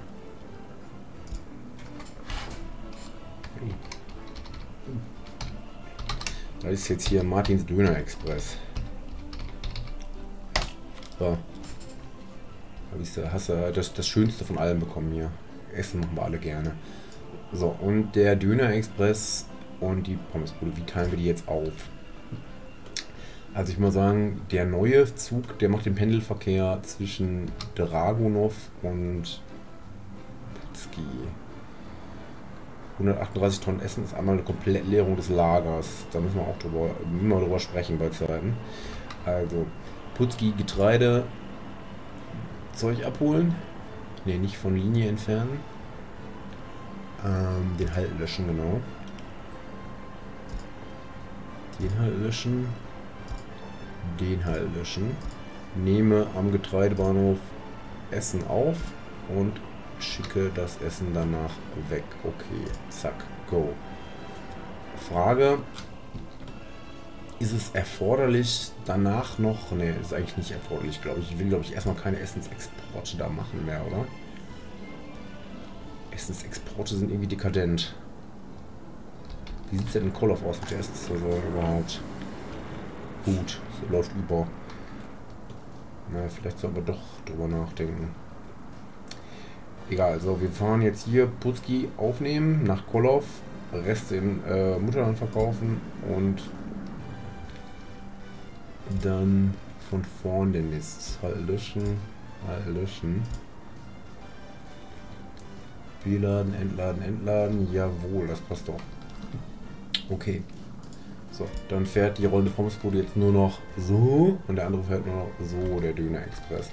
Das ist jetzt hier Martins Döner Express. So. Da hast du das, das Schönste von allem bekommen hier. Essen machen wir alle gerne. So, und der Döner Express und die Pommesbude, wie teilen wir die jetzt auf? Also ich muss sagen, der neue Zug, der macht den Pendelverkehr zwischen Dragunov und Putski. 138 Tonnen Essen ist einmal eine Komplettleerung des Lagers. Da müssen wir auch drüber, immer drüber sprechen bei Zeiten. Also, Putski Getreide, Zeug abholen. Ne, nicht von Linie entfernen. Ähm, den Halt löschen, genau. Den Halt löschen den halt löschen. Nehme am Getreidebahnhof Essen auf und schicke das Essen danach weg. Okay, zack, go. Frage, ist es erforderlich danach noch, ne, ist eigentlich nicht erforderlich, glaube ich. Ich will, glaube ich, erstmal keine Essensexporte da machen mehr, oder? Essensexporte sind irgendwie dekadent. Wie sieht es denn in Koloff aus mit der Essensversorgung überhaupt? Gut, so läuft über. Na, vielleicht sollen wir doch drüber nachdenken. Egal, also wir fahren jetzt hier Putski aufnehmen nach Kolov, Rest in äh, Mutterland verkaufen und dann von vorn den Mist. Halt löschen, halt löschen. Beladen, entladen, entladen. Jawohl, das passt doch. Okay. So, dann fährt die rollende Pommesbude jetzt nur noch so und der andere fährt nur noch so, der Döner Express.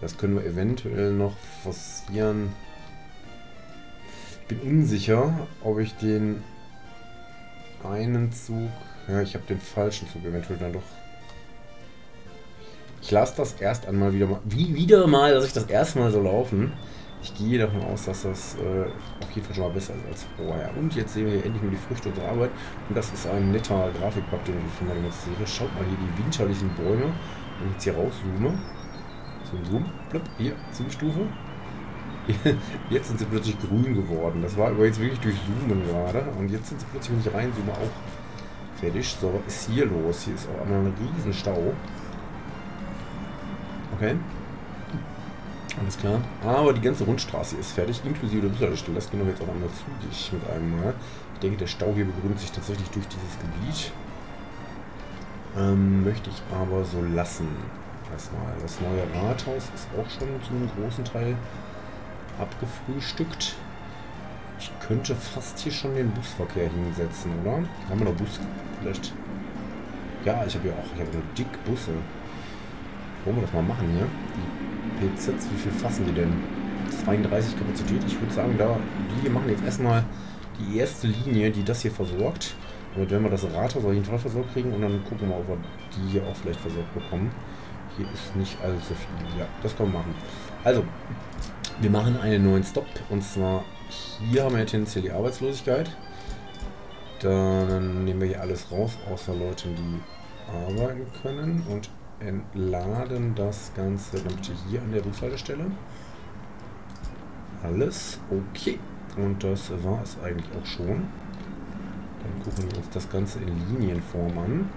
Das können wir eventuell noch forcieren. Ich bin unsicher, ob ich den einen Zug... Ja, ich habe den falschen Zug eventuell dann doch... Ich lasse das erst einmal wieder mal... Wie wieder mal, dass ich das erstmal so laufen. Ich gehe davon aus, dass das äh, auf jeden Fall schon mal besser ist als vorher. Und jetzt sehen wir hier endlich nur die Früchte unserer Arbeit. Und das ist ein netter Grafikpack, den ich schon mal. Schaut mal hier die winterlichen Bäume. Wenn ich jetzt hier rauszoome. So, Zoom, blub, hier, Zoom-Stufe. Jetzt sind sie plötzlich grün geworden. Das war aber jetzt wirklich durch Zoomen gerade. Und jetzt sind sie plötzlich, wenn ich reinzoome, auch fertig. So, was ist hier los? Hier ist auch einmal ein riesen Stau. Okay. Alles klar. Aber die ganze Rundstraße ist fertig, inklusive der Bushaltestelle. Das geht noch jetzt auch einmal zügig mit einem Mal. Ich denke, der Stau hier begründet sich tatsächlich durch dieses Gebiet. Ähm, möchte ich aber so lassen. Erstmal. Das neue Rathaus ist auch schon zu einem großen Teil abgefrühstückt. Ich könnte fast hier schon den Busverkehr hinsetzen, oder? Haben wir noch Bus? Vielleicht. Ja, ich habe ja auch, ich habe nur dick Busse. Wollen wir das mal machen hier? Die PZs, wie viel fassen die denn? 32 Kapazität. Ich würde sagen, da die machen jetzt erstmal die erste Linie, die das hier versorgt. Und wenn wir das Rathaus auf jeden Fall versorgt kriegen und dann gucken wir, ob wir die hier auch vielleicht versorgt bekommen. Hier ist nicht allzu viel. Ja, das können wir machen. Also, wir machen einen neuen Stop. Und zwar hier haben wir tendenziell die Arbeitslosigkeit. Dann nehmen wir hier alles raus, außer Leute, die arbeiten können. Und entladen das Ganze dann bitte hier an der Bushaltestelle. Alles okay. Und das war es eigentlich auch schon. Dann gucken wir uns das Ganze in Linienform an.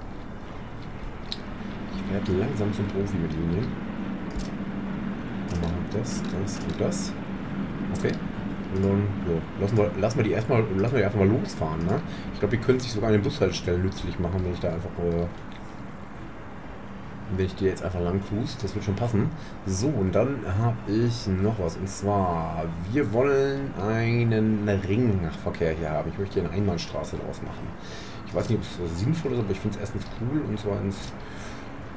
Ich werde langsam zum Profi mit Linien. Dann machen wir das, das und das. Okay. Und dann, ja, lassen wir, lassen wir die erstmal, lassen wir die einfach mal losfahren, ne? Ich glaube, die können sich sogar an den Bushaltestellen nützlich machen, wenn ich da einfach äh, wenn ich dir jetzt einfach lang cruise, das wird schon passen. So, und dann habe ich noch was. Und zwar, wir wollen einen Ringverkehr hier haben. Ich möchte hier eine Einbahnstraße draus machen. Ich weiß nicht, ob es sinnvoll ist, aber ich finde es erstens cool und zweitens,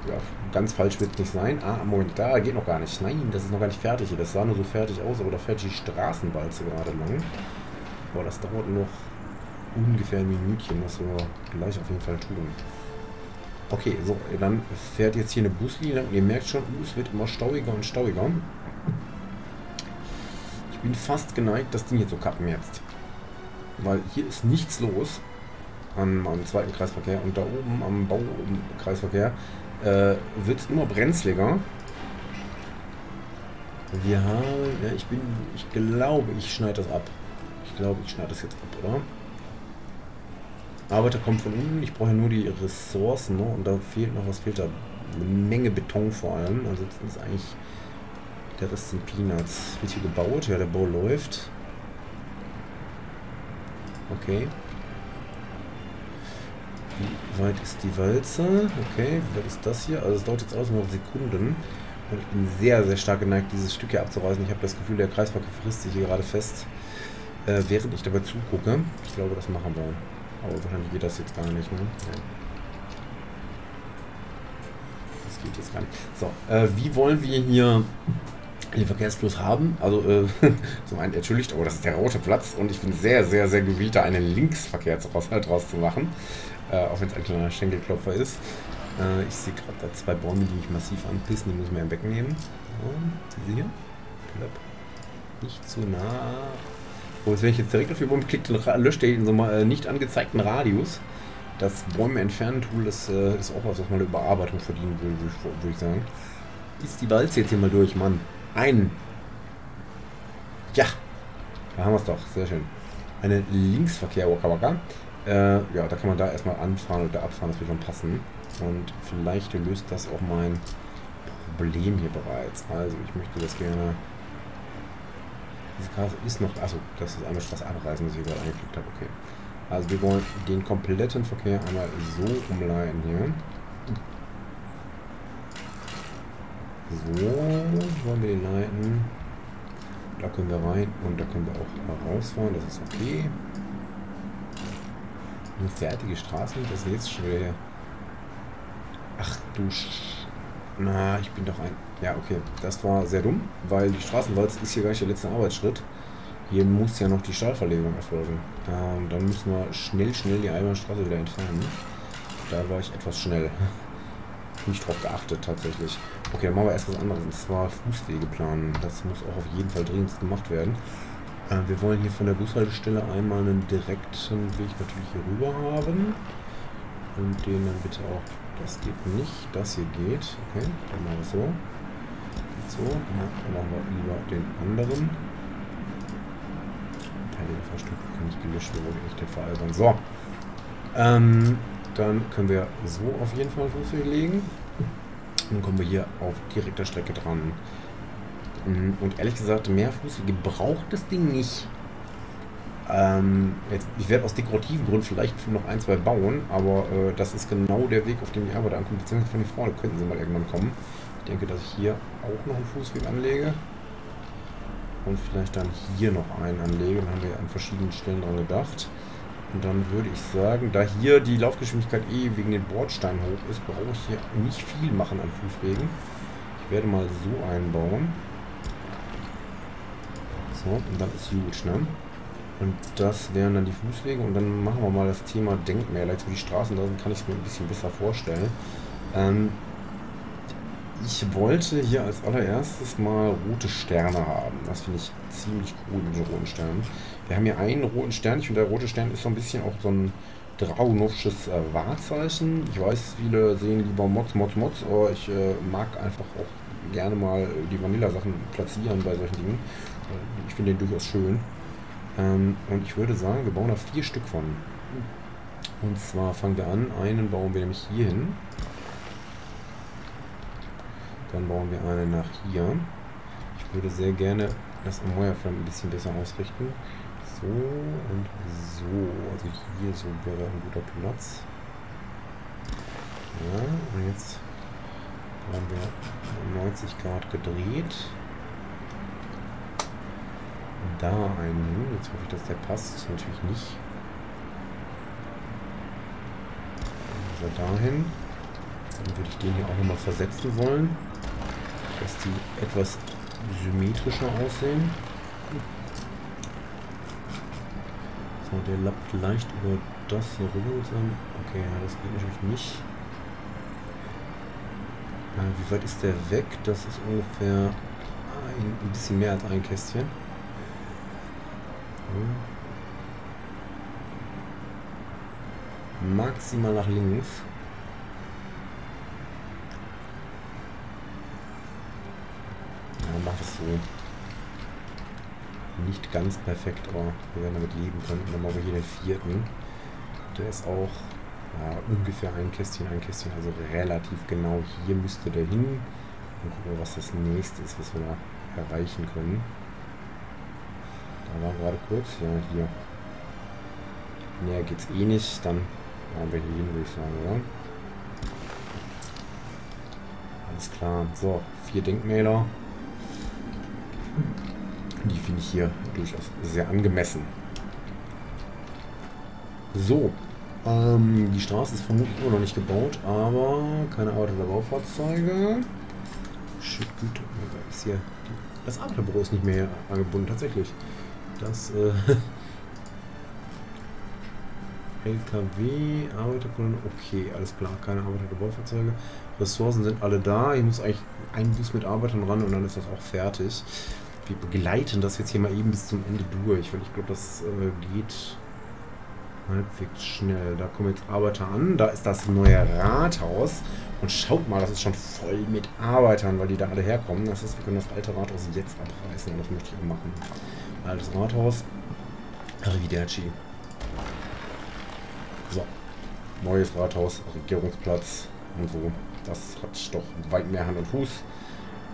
ja, ganz falsch wird es nicht sein. Ah, Moment, da geht noch gar nicht. Nein, das ist noch gar nicht fertig. Das sah nur so fertig aus, aber da fährt die Straßenbalze gerade lang. Boah, das dauert noch ungefähr ein Minütchen, was wir gleich auf jeden Fall tun. Okay, so, dann fährt jetzt hier eine Buslinie und ihr merkt schon, uh, es wird immer stauiger und stauiger. Ich bin fast geneigt, das Ding hier zu kappen jetzt. Weil hier ist nichts los. am, am zweiten Kreisverkehr und da oben am Baukreisverkehr äh, wird es immer brenzliger. Wir haben, ja, ich bin, ich glaube, ich schneide das ab. Ich glaube, ich schneide das jetzt ab, oder? Arbeiter kommt von unten, ich brauche nur die Ressourcen, ne? Und da fehlt noch, was fehlt da? Eine Menge Beton vor allem. Ansonsten ist eigentlich der Rest sind Peanuts. Wird hier gebaut? Ja, der Bau läuft. Okay. Wie weit ist die Walze? Okay, wie weit ist das hier? Also es dauert jetzt auch noch Sekunden. Und ich bin sehr, sehr stark geneigt, dieses Stück hier abzureißen. Ich habe das Gefühl, der Kreisverkehr frisst sich hier gerade fest, äh, während ich dabei zugucke. Ich glaube, das machen wir. Aber wahrscheinlich geht das jetzt gar nicht, ne? Ja. Das geht jetzt gar nicht. So, äh, wie wollen wir hier den Verkehrsfluss haben. Also äh, zum einen entschuldigt, aber das ist der rote Platz und ich bin sehr, sehr, sehr gewillt, da einen Linksverkehrshaushalt draus zu machen. Äh, auch wenn es ein kleiner Schenkelklopfer ist. Äh, ich sehe gerade da zwei Bäume, die mich massiv anpissen, die muss ich mir im Becken nehmen. So, diese hier. Nicht zu nah. Oh, wenn ich jetzt direkt auf die Bäume klicke, dann löscht er in so mal äh, nicht angezeigten Radius. Das Bäume entfernen Tool, das äh, ist auch was, was eine Überarbeitung verdienen will, würde ich, sagen. Ist die Walze jetzt hier mal durch, Mann. Ein. Ja. Da haben wir es doch. Sehr schön. Eine Linksverkehr Waka Waka. Äh, ja, da kann man da erstmal anfahren oder abfahren, das wird schon passen. Und vielleicht löst das auch mein Problem hier bereits. Also ich möchte das gerne. Diese Karte ist noch. Achso, das ist einmal Straße abreißen, was ich gerade eingeklickt habe. Okay. Also wir wollen den kompletten Verkehr einmal so umleiten hier. So, wollen wir den leiten. Da können wir rein und da können wir auch rausfahren. Das ist okay. Nur fertige Straßen, das ist jetzt schwer. Ach du Sch Na, ich bin doch ein... Ja, okay. Das war sehr dumm, weil die Straßenwalz ist hier gar nicht der letzte Arbeitsschritt. Hier muss ja noch die Stahlverlegung erfolgen. Ähm, dann müssen wir schnell, schnell die Eimerstraße wieder entfernen. Da war ich etwas schnell. Nicht drauf geachtet, tatsächlich. Okay, dann machen wir erst was anderes, und zwar Fußwege planen. Das muss auch auf jeden Fall dringend gemacht werden. Äh, wir wollen hier von der Bushaltestelle einmal einen direkten Weg natürlich hier rüber haben. Und den dann bitte auch, das geht nicht, das hier geht. Okay, dann machen wir so. So, ja, dann machen wir lieber den anderen. Teileinfrastruktur kann nicht gelöscht werden, echt der veralbern. So. Ähm, dann können wir so auf jeden Fall Fußweg legen. Dann kommen wir hier auf direkter Strecke dran. Mhm, und ehrlich gesagt, mehr Fußwege braucht das Ding nicht. Ähm, jetzt, ich werde aus dekorativen Gründen vielleicht noch ein, zwei bauen, aber äh, das ist genau der Weg, auf dem die Arbeit ankommt, beziehungsweise von vorne könnten sie mal irgendwann kommen. Ich denke, dass ich hier auch noch einen Fußweg anlege. Und vielleicht dann hier noch einen anlege. Dann haben wir an verschiedenen Stellen dran gedacht. Und dann würde ich sagen, da hier die Laufgeschwindigkeit eh wegen den Bordsteinen hoch ist, brauche ich hier nicht viel machen an Fußwegen. Ich werde mal so einbauen. So, und dann ist gut, ne? Und das wären dann die Fußwege. Und dann machen wir mal das Thema Denkmäler. Jetzt, wo die Straßen da sind, kann ich es mir ein bisschen besser vorstellen. Ähm, ich wollte hier als allererstes mal rote Sterne haben. Das finde ich ziemlich cool mit den roten Sternen. Wir haben hier einen roten Stern. Ich finde, der rote Stern ist so ein bisschen auch so ein Dragonovsches äh, Wahrzeichen. Ich weiß, viele sehen lieber Mods, Mods, Mods, aber ich äh, mag einfach auch gerne mal die Vanilla-Sachen platzieren bei solchen Dingen. Ich finde den durchaus schön. Ähm, und ich würde sagen, wir bauen da vier Stück von. Und zwar fangen wir an, einen bauen wir nämlich hier hin. Dann bauen wir einen nach hier. Ich würde sehr gerne das am Wireframe ein bisschen besser ausrichten. So und so. Also hier so wäre ein guter Platz. Ja, und jetzt haben wir 90 Grad gedreht. Da einen. Jetzt hoffe ich, dass der passt. Natürlich nicht. Also dahin. Dann würde ich den hier auch nochmal versetzen wollen dass die etwas symmetrischer aussehen. So, der lappt leicht über das hier rüber. Okay, das geht natürlich nicht. Äh, wie weit ist der weg? Das ist ungefähr ein bisschen mehr als ein Kästchen. Maximal nach links. Ja, mach es so. Nicht ganz perfekt, aber wir werden damit leben können. dann machen wir hier den vierten. Der ist auch ja, ungefähr ein Kästchen, ein Kästchen, also relativ genau hier müsste der hin. Und gucken wir, was das nächste ist, was wir da erreichen können. Da war gerade kurz, ja, hier. Näher geht's eh nicht, dann machen wir hier hin, würde ich sagen, oder? Alles klar. So, vier Denkmäler. Die finde ich hier durchaus sehr angemessen. So, ähm, die Straße ist vermutlich immer noch nicht gebaut, aber keine Arbeit der Baufahrzeuge. Shit, gut, ist hier das Arbeiterbüro ist nicht mehr angebunden, tatsächlich. Das, äh, LKW, Arbeiterkolonnen, okay, alles klar, keine Arbeiter der Baufahrzeuge. Ressourcen sind alle da, ich muss eigentlich ein Bus mit Arbeitern ran und dann ist das auch fertig. Wir begleiten das jetzt hier mal eben bis zum Ende durch, weil ich glaube, das äh, geht halbwegs schnell. Da kommen jetzt Arbeiter an. Da ist das neue Rathaus. Und schaut mal, das ist schon voll mit Arbeitern, weil die da alle herkommen. Das heißt, wir können das alte Rathaus jetzt abreißen. Und das möchte ich auch machen. Altes Rathaus. Arrivederci. So. Neues Rathaus, Regierungsplatz und so. Das hat doch weit mehr Hand und Fuß.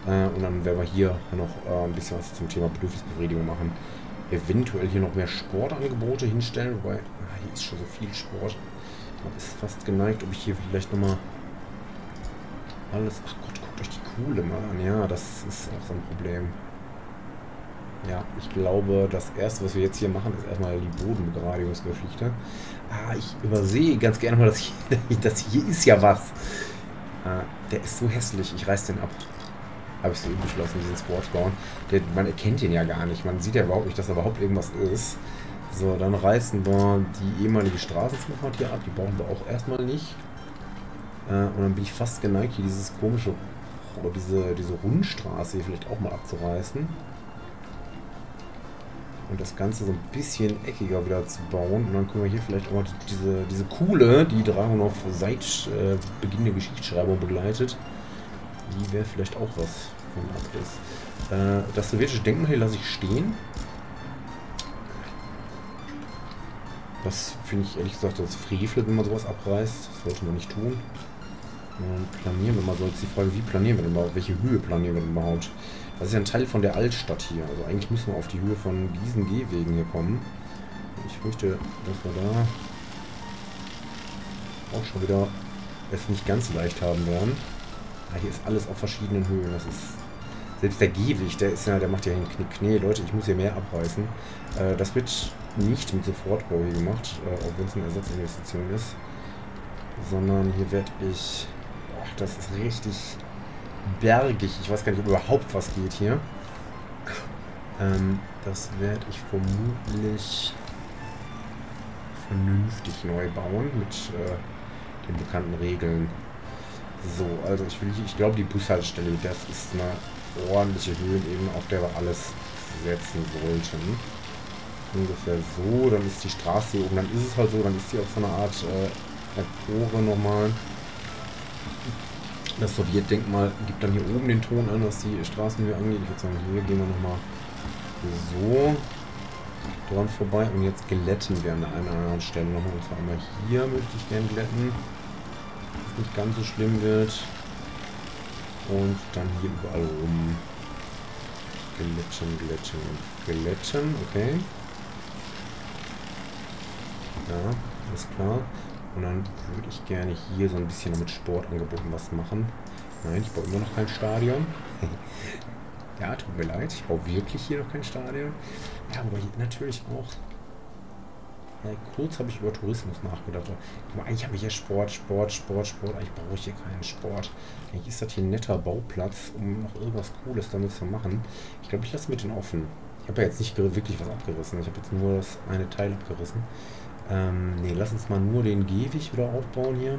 Äh, und dann werden wir hier noch äh, ein bisschen was zum Thema Bedürfnisbefriedigung machen eventuell hier noch mehr Sportangebote hinstellen, wobei, ah, hier ist schon so viel Sport. Man ist fast geneigt, ob ich hier vielleicht nochmal alles... Ach Gott, guckt euch die Kuhle mal an. Ja, das ist auch so ein Problem. Ja, ich glaube, das erste, was wir jetzt hier machen, ist erstmal die Bodenbegradigungsgeschichte. Ah, ich übersehe ganz gerne mal, dass hier, das hier ist ja was. Ah, der ist so hässlich, ich reiß den ab habe ich so beschlossen, diesen Sport bauen. Der, man erkennt ihn ja gar nicht. Man sieht ja überhaupt nicht, dass da überhaupt irgendwas ist. So, dann reißen wir die ehemalige Straßenzufahrt hier ab. Die brauchen wir auch erstmal nicht. Äh, und dann bin ich fast geneigt, hier dieses komische, oder diese, diese Rundstraße hier vielleicht auch mal abzureißen. Und das Ganze so ein bisschen eckiger wieder zu bauen. Und dann können wir hier vielleicht auch diese, diese Kuhle, die Dragunov seit äh, Beginn der Geschichtsschreibung begleitet, die wäre vielleicht auch was von Abriss. Äh, das sowjetische Denkmal hier lasse ich stehen. Das finde ich ehrlich gesagt das Frevel, wenn man sowas abreißt. Das sollte man nicht tun. Und planieren wir mal so jetzt die Frage, wie planieren wir denn überhaupt? Welche Höhe planieren wir denn überhaupt? Das ist ja ein Teil von der Altstadt hier. Also eigentlich müssen wir auf die Höhe von diesen Gehwegen hier kommen. Ich fürchte, dass wir da auch schon wieder es nicht ganz leicht haben werden. Ah, hier ist alles auf verschiedenen Höhen. Das ist selbst der Gehweg, der ist ja, der macht ja einen Knick. Nee, Leute, ich muss hier mehr abreißen. Äh, das wird nicht mit Sofortbau hier gemacht, äh, auch wenn es eine Ersatzinvestition ist. Sondern hier werde ich... Ach, das ist richtig bergig. Ich weiß gar nicht, ob überhaupt was geht hier. Ähm, das werde ich vermutlich vernünftig neu bauen mit äh, den bekannten Regeln. So, also ich will, ich glaube die Bushaltestelle, das ist eine ordentliche Höhenebene, auf der wir alles setzen sollten. Ungefähr so, dann ist die Straße hier oben, dann ist es halt so, dann ist die auf so einer Art äh, Empore nochmal. Das Sowjetdenkmal gibt dann hier oben den Ton an, was die Straßenhöhe angeht. Ich würde sagen, hier gehen wir nochmal so dran vorbei und jetzt glätten wir an einer anderen Stelle nochmal. Und zwar einmal hier möchte ich gerne glätten nicht ganz so schlimm wird. Und dann hier überall rum. Glätten, glätten, glätten, okay. Ja, alles klar. Und dann würde ich gerne hier so ein bisschen mit Sportangeboten was machen. Nein, ich baue immer noch kein Stadion. ja, tut mir leid, ich baue wirklich hier noch kein Stadion. Ja, aber natürlich auch ja, kurz habe ich über Tourismus nachgedacht. Aber eigentlich habe ich ja Sport, Sport, Sport, Sport. Eigentlich brauche ich hier keinen Sport. Eigentlich ist das hier ein netter Bauplatz, um noch irgendwas Cooles damit zu machen. Ich glaube, ich lasse mit den offen. Ich habe ja jetzt nicht wirklich was abgerissen. Ich habe jetzt nur das eine Teil abgerissen. Ähm, ne, lass uns mal nur den Gehweg wieder aufbauen hier.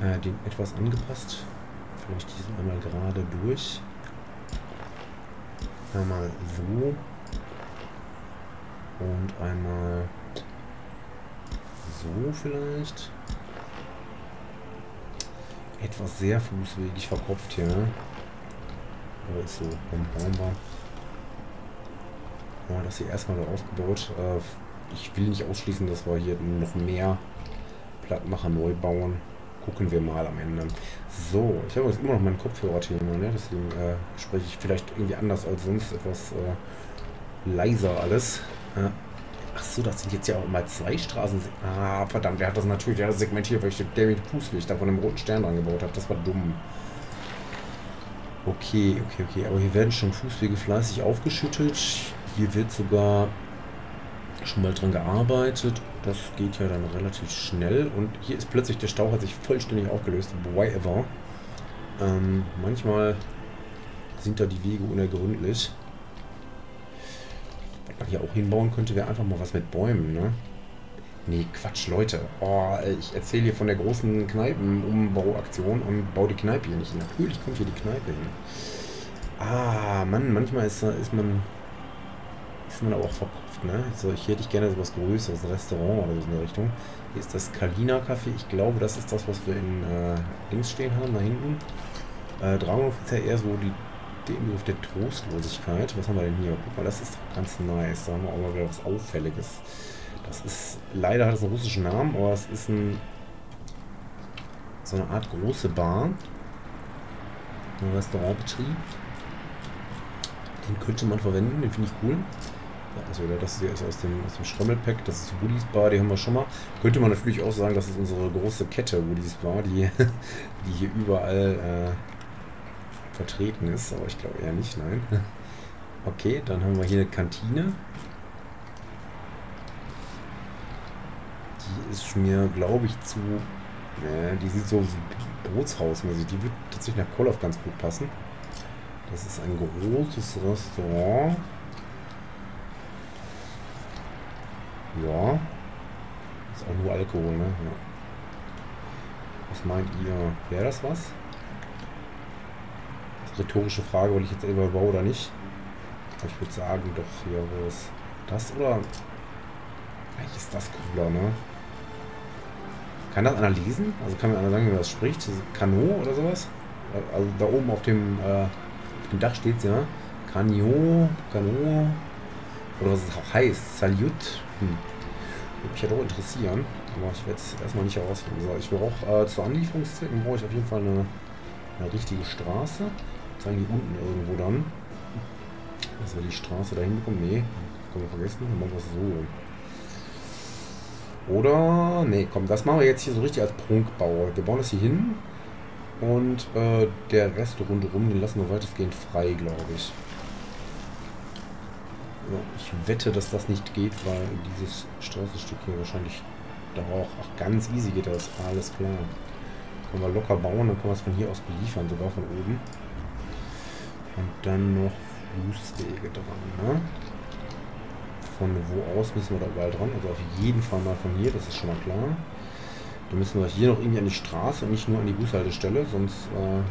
Äh, den etwas angepasst. Vielleicht diesen einmal gerade durch. Einmal so und einmal so vielleicht. Etwas sehr fußwegig verkopft hier. Aber ist so. Dann bauen wir. Ja, das hier erstmal so aufgebaut. Äh, ich will nicht ausschließen, dass wir hier noch mehr Plattmacher neu bauen. Gucken wir mal am Ende. So, ich habe jetzt immer noch mein Kopfhörerthema, ne? deswegen äh, spreche ich vielleicht irgendwie anders als sonst, etwas äh, leiser alles. Äh, ach so, das sind jetzt ja auch mal zwei Straßen. Ah, verdammt, der hat das natürlich der hat das segmentiert, weil ich den David Fußweg da von dem roten Stern dran gebaut habe. Das war dumm. Okay, okay, okay. Aber hier werden schon Fußwege fleißig aufgeschüttet. Hier wird sogar schon mal dran gearbeitet. Das geht ja dann relativ schnell. Und hier ist plötzlich der Stau hat sich vollständig aufgelöst. Why ever? Ähm, manchmal sind da die Wege unergründlich. Was man hier auch hinbauen könnte, wäre einfach mal was mit Bäumen, ne? Nee, Quatsch, Leute. Oh, ich erzähle hier von der großen Kneipenumbauaktion und baue die Kneipe hier nicht hin. Natürlich kommt hier die Kneipe hin. Ah, Mann, manchmal ist, ist man ist man aber auch verkopft, ne? So, hier hätte ich gerne sowas Größeres, ein Restaurant oder so in der Richtung. Hier ist das Kalina Café. Ich glaube, das ist das, was wir in äh, Dings stehen haben, da hinten. Äh, Dragonhof ist ja eher so die, der Begriff der Trostlosigkeit. Was haben wir denn hier? Guck mal, das ist ganz nice. Da haben wir auch mal wieder was Auffälliges. Das ist, leider hat es einen russischen Namen, aber es ist ein, so eine Art große Bar. Ein Restaurantbetrieb. Den könnte man verwenden, den finde ich cool. Also das hier ist aus dem, aus dem Schrömmelpack, das ist Woodies Bar, die haben wir schon mal. Könnte man natürlich auch sagen, das ist unsere große Kette Woodies Bar, die, die hier überall äh, vertreten ist, aber ich glaube eher nicht, nein. Okay, dann haben wir hier eine Kantine. Die ist mir, glaube ich, zu... Äh, die sieht so Bootshausmäßig. Die wird tatsächlich nach Koloff ganz gut passen. Das ist ein großes Restaurant. Ja. Ist auch nur Alkohol, ne? Ja. Was meint ihr? Wäre das was? Das ist eine rhetorische Frage, weil ich jetzt immer baue oder nicht. Aber ich würde sagen, doch hier, wo ist das oder? Eigentlich ist das cooler, ne? Kann das einer lesen? Also kann mir einer sagen, wie das spricht? Kano oder sowas? Also da oben auf dem, äh, auf dem Dach steht es ja. Canio, Kano. Oder was es auch heißt. Salut. Hm. Würde mich ja doch interessieren. Aber ich werde es erstmal nicht herausfinden. So, ich brauche äh, zur Anlieferungszwecken brauche ich auf jeden Fall eine, eine richtige Straße. Zeigen die unten irgendwo dann. Dass wir die Straße dahin bekommen. Nee, können wir vergessen. Dann machen wir es so. Oder, nee, komm, das machen wir jetzt hier so richtig als Prunkbau. Wir bauen das hier hin. Und äh, der Rest rundherum, den lassen wir weitestgehend frei, glaube ich. Ja, ich wette, dass das nicht geht, weil dieses Straßenstück hier wahrscheinlich da auch ach, ganz easy geht das. Alles klar. Können wir locker bauen, dann können wir es von hier aus beliefern, sogar von oben. Und dann noch Fußwege dran, ne? Von wo aus müssen wir da überall dran? Also auf jeden Fall mal von hier, das ist schon mal klar. Dann müssen wir hier noch irgendwie an die Straße und nicht nur an die Bushaltestelle, sonst äh,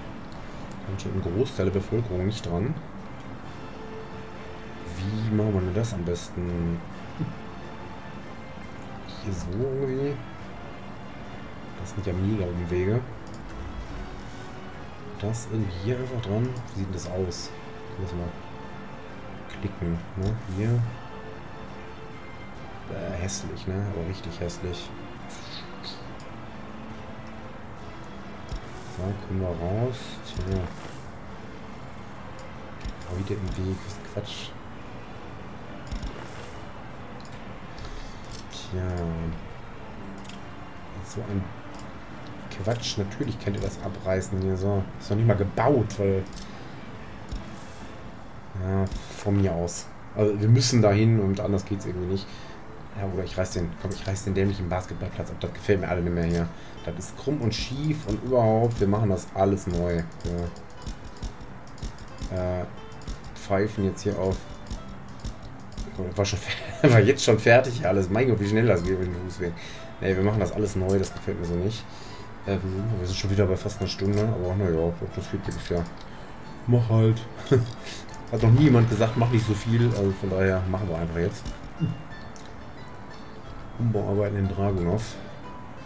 kommt hier ein Großteil der Bevölkerung nicht dran. Wie machen wir denn das am besten? Hier so irgendwie. Das sind ja mega Umwege. Das irgendwie hier einfach dran. Wie sieht das aus? Müssen wir klicken. Ne? Hier. Äh, hässlich, ne? Aber richtig hässlich. Da können wir raus. Tja. Wieder im Weg. Quatsch. Tja. So ein Quatsch. Natürlich könnt ihr das abreißen hier so. Ist noch nicht mal gebaut, weil... Ja, von mir aus. Also wir müssen dahin und anders geht es irgendwie nicht. Ja, oder ich reiß den, komm, ich reiß den dämlichen Basketballplatz ab. Das gefällt mir alle nicht mehr hier. Das ist krumm und schief und überhaupt, wir machen das alles neu. Ja. Äh, pfeifen jetzt hier auf. War, schon, war jetzt schon fertig alles. Mein Gott, wie schnell das geht mit dem Fußweg. Ne, wir machen das alles neu, das gefällt mir so nicht. Äh, wir sind schon wieder bei fast einer Stunde, aber naja, das geht jedes Jahr. Mach halt. Hat noch nie jemand gesagt, mach nicht so viel, also von daher machen wir einfach jetzt. Umbauarbeiten in Dragunov.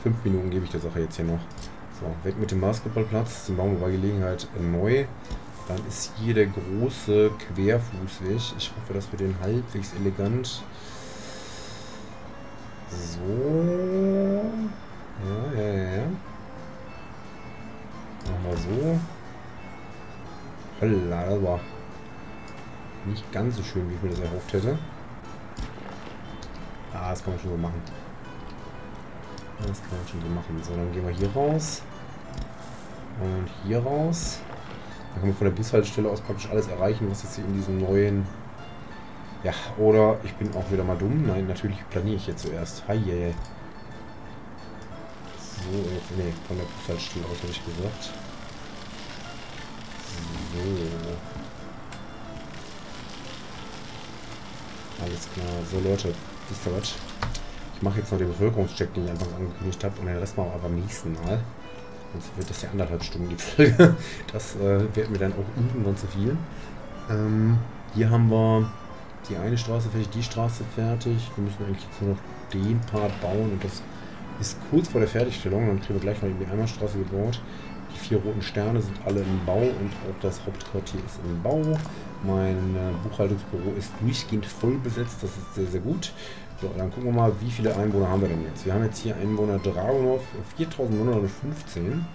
Fünf Minuten gebe ich der Sache jetzt hier noch. So, weg mit dem Basketballplatz. Den bauen wir bei Gelegenheit neu. Dann ist hier der große Querfußweg. Ich hoffe, dass wir den halbwegs elegant... So... Ja, ja, ja, ja. Wir so. Holla, das war nicht ganz so schön, wie ich mir das erhofft hätte. Ah, das kann man schon so machen. Das kann man schon so machen. So, dann gehen wir hier raus. Und hier raus. Dann können wir von der Bushaltestelle aus praktisch alles erreichen, was jetzt hier in diesem neuen... Ja, oder ich bin auch wieder mal dumm. Nein, natürlich planiere ich jetzt zuerst. Hi, yeah. So, nee, von der Bushaltestelle aus habe ich gesagt. So. Alles klar. So, Leute, wisst ihr was? Ich mache jetzt noch den Bevölkerungscheck, den ich einfach angekündigt habe, und den Rest machen wir aber beim nächsten Mal. Sonst wird das ja anderthalb Stunden die Folge. Das äh, wird mir dann auch irgendwann zu viel. Ähm, hier haben wir die eine Straße fertig, die Straße fertig. Wir müssen eigentlich jetzt nur noch den Part bauen und das ist kurz vor der Fertigstellung. Dann kriegen wir gleich noch die Einbahnstraße gebaut. Die vier roten Sterne sind alle im Bau und auch das Hauptquartier ist im Bau. Mein äh, Buchhaltungsbüro ist durchgehend voll besetzt, das ist sehr, sehr gut. So, dann gucken wir mal, wie viele Einwohner haben wir denn jetzt. Wir haben jetzt hier Einwohner Dragunov 4915.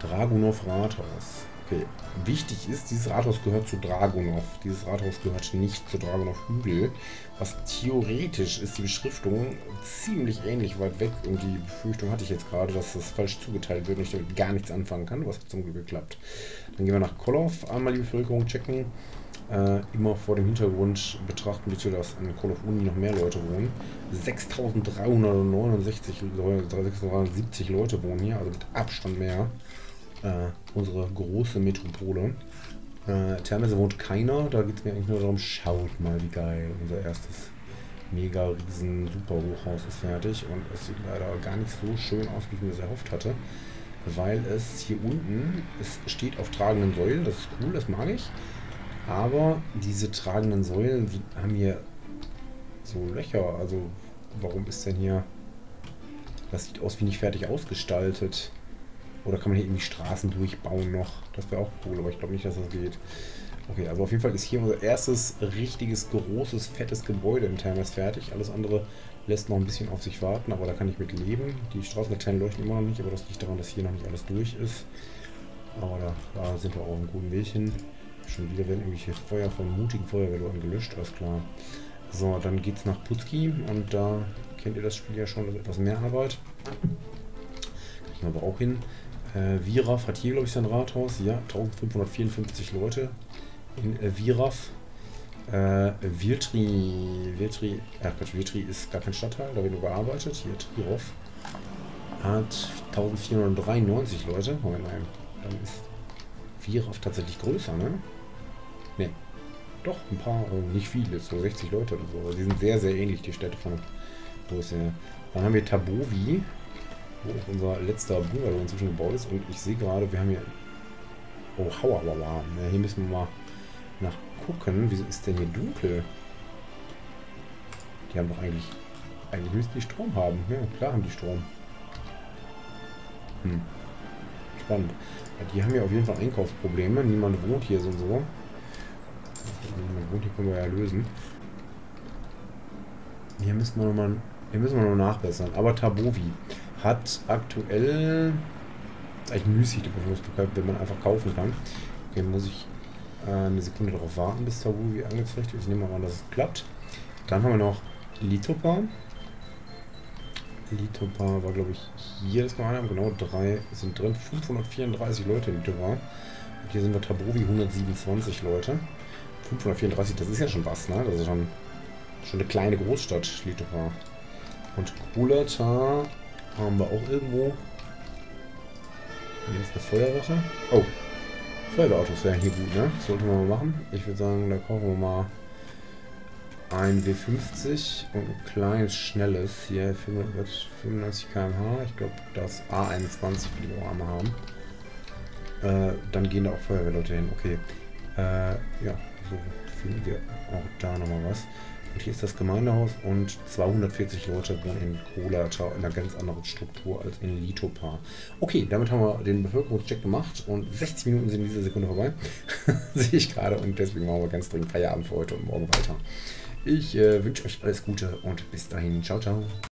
Dragunov Rathaus. Okay, wichtig ist, dieses Rathaus gehört zu Dragunov. Dieses Rathaus gehört nicht zu Dragunov Hügel. Was theoretisch ist die Beschriftung ziemlich ähnlich weit weg. Und die Befürchtung hatte ich jetzt gerade, dass das falsch zugeteilt wird und ich damit gar nichts anfangen kann. Was hat zum Glück geklappt. Dann gehen wir nach Kolov, einmal die Bevölkerung checken. Äh, immer vor dem Hintergrund betrachten bitte, dass in Call of Uni noch mehr Leute wohnen. 6369 670 Leute wohnen hier, also mit Abstand mehr äh, unsere große Metropole. Äh, Thermesse wohnt keiner, da geht es mir eigentlich nur darum, schaut mal wie geil. Unser erstes mega riesen super Hochhaus ist fertig und es sieht leider gar nicht so schön aus, wie ich mir das erhofft hatte. Weil es hier unten, es steht auf tragenden Säulen, das ist cool, das mag ich. Aber diese tragenden Säulen haben hier so Löcher, also warum ist denn hier... Das sieht aus wie nicht fertig ausgestaltet. Oder kann man hier irgendwie Straßen durchbauen noch? Das wäre auch cool, aber ich glaube nicht, dass das geht. Okay, also auf jeden Fall ist hier unser erstes richtiges, großes, fettes Gebäude in Thermes fertig. Alles andere lässt noch ein bisschen auf sich warten, aber da kann ich mit leben. Die Straßenlaternen leuchten immer noch nicht, aber das liegt daran, dass hier noch nicht alles durch ist. Aber da, da sind wir auch auf einem guten Weg hin. Schon wieder werden irgendwelche Feuer von mutigen Feuerwehrleuten gelöscht, alles klar. So, dann geht's nach Putski und da kennt ihr das Spiel ja schon, das ist etwas mehr Arbeit. Kriegen wir aber auch hin. Äh, Viraf hat hier, glaube ich, sein Rathaus. Ja, 1554 Leute in äh, Viraf. Äh, Virtri, Virtri, ja Quatsch, Virtri ist gar kein Stadtteil, da wird nur gearbeitet. Hier, Trirov hat 1493 Leute. Moment, nein, dann ist Viraf tatsächlich größer, ne? Ne, doch, ein paar, also nicht viele, so 60 Leute oder so. Aber die sind sehr, sehr ähnlich, die Städte von Größe. Dann haben wir Tabovi, wo auch unser letzter Bungalow inzwischen gebaut ist. Und ich sehe gerade, wir haben hier... Oh, Hauawawa. Ja, hier müssen wir mal nachgucken. Wieso ist denn hier dunkel? Die haben doch eigentlich... Eigentlich müssten die Strom haben. Ja, klar haben die Strom. Hm. Spannend. Die haben ja auf jeden Fall Einkaufsprobleme. Niemand wohnt hier so und so. Niemand wohnt hier, können wir ja lösen. Hier müssen wir nochmal... Hier müssen wir noch nachbessern. Aber Tabovi hat aktuell eigentlich müßig die Bevölkerungsbekannt, wenn man einfach kaufen kann. Okay, muss ich äh, eine Sekunde darauf warten, bis Tabuvi angezeigt wird. Ich nehme mal an, dass es klappt. Dann haben wir noch Litopa. Litopa war, glaube ich, hier das haben. Genau, drei sind drin. 534 Leute in Litopa. Und hier sind wir Tabovi 127 Leute. 534, das ist ja schon was, ne? Das ist schon, schon eine kleine Großstadt, Litopa. Und Kulata haben wir auch irgendwo. Hier ist eine Feuerwache. Oh. Feuerwehrautos wären hier gut, ne? Sollten wir mal machen. Ich würde sagen, da kaufen wir mal ein W50 und ein kleines schnelles hier 95 km/h. Ich glaube, das A21 will ich auch haben. Äh, dann gehen da auch Feuerwehrleute hin. Okay. Äh, ja, so finden wir auch da nochmal was. Und hier ist das Gemeindehaus und 240 Leute wohnen in Kola in einer ganz anderen Struktur als in Litopar. Okay, damit haben wir den Bevölkerungscheck gemacht und 60 Minuten sind in dieser Sekunde vorbei. Sehe ich gerade und deswegen machen wir ganz dringend Feierabend für heute und morgen weiter. Ich äh, wünsche euch alles Gute und bis dahin. Ciao, ciao.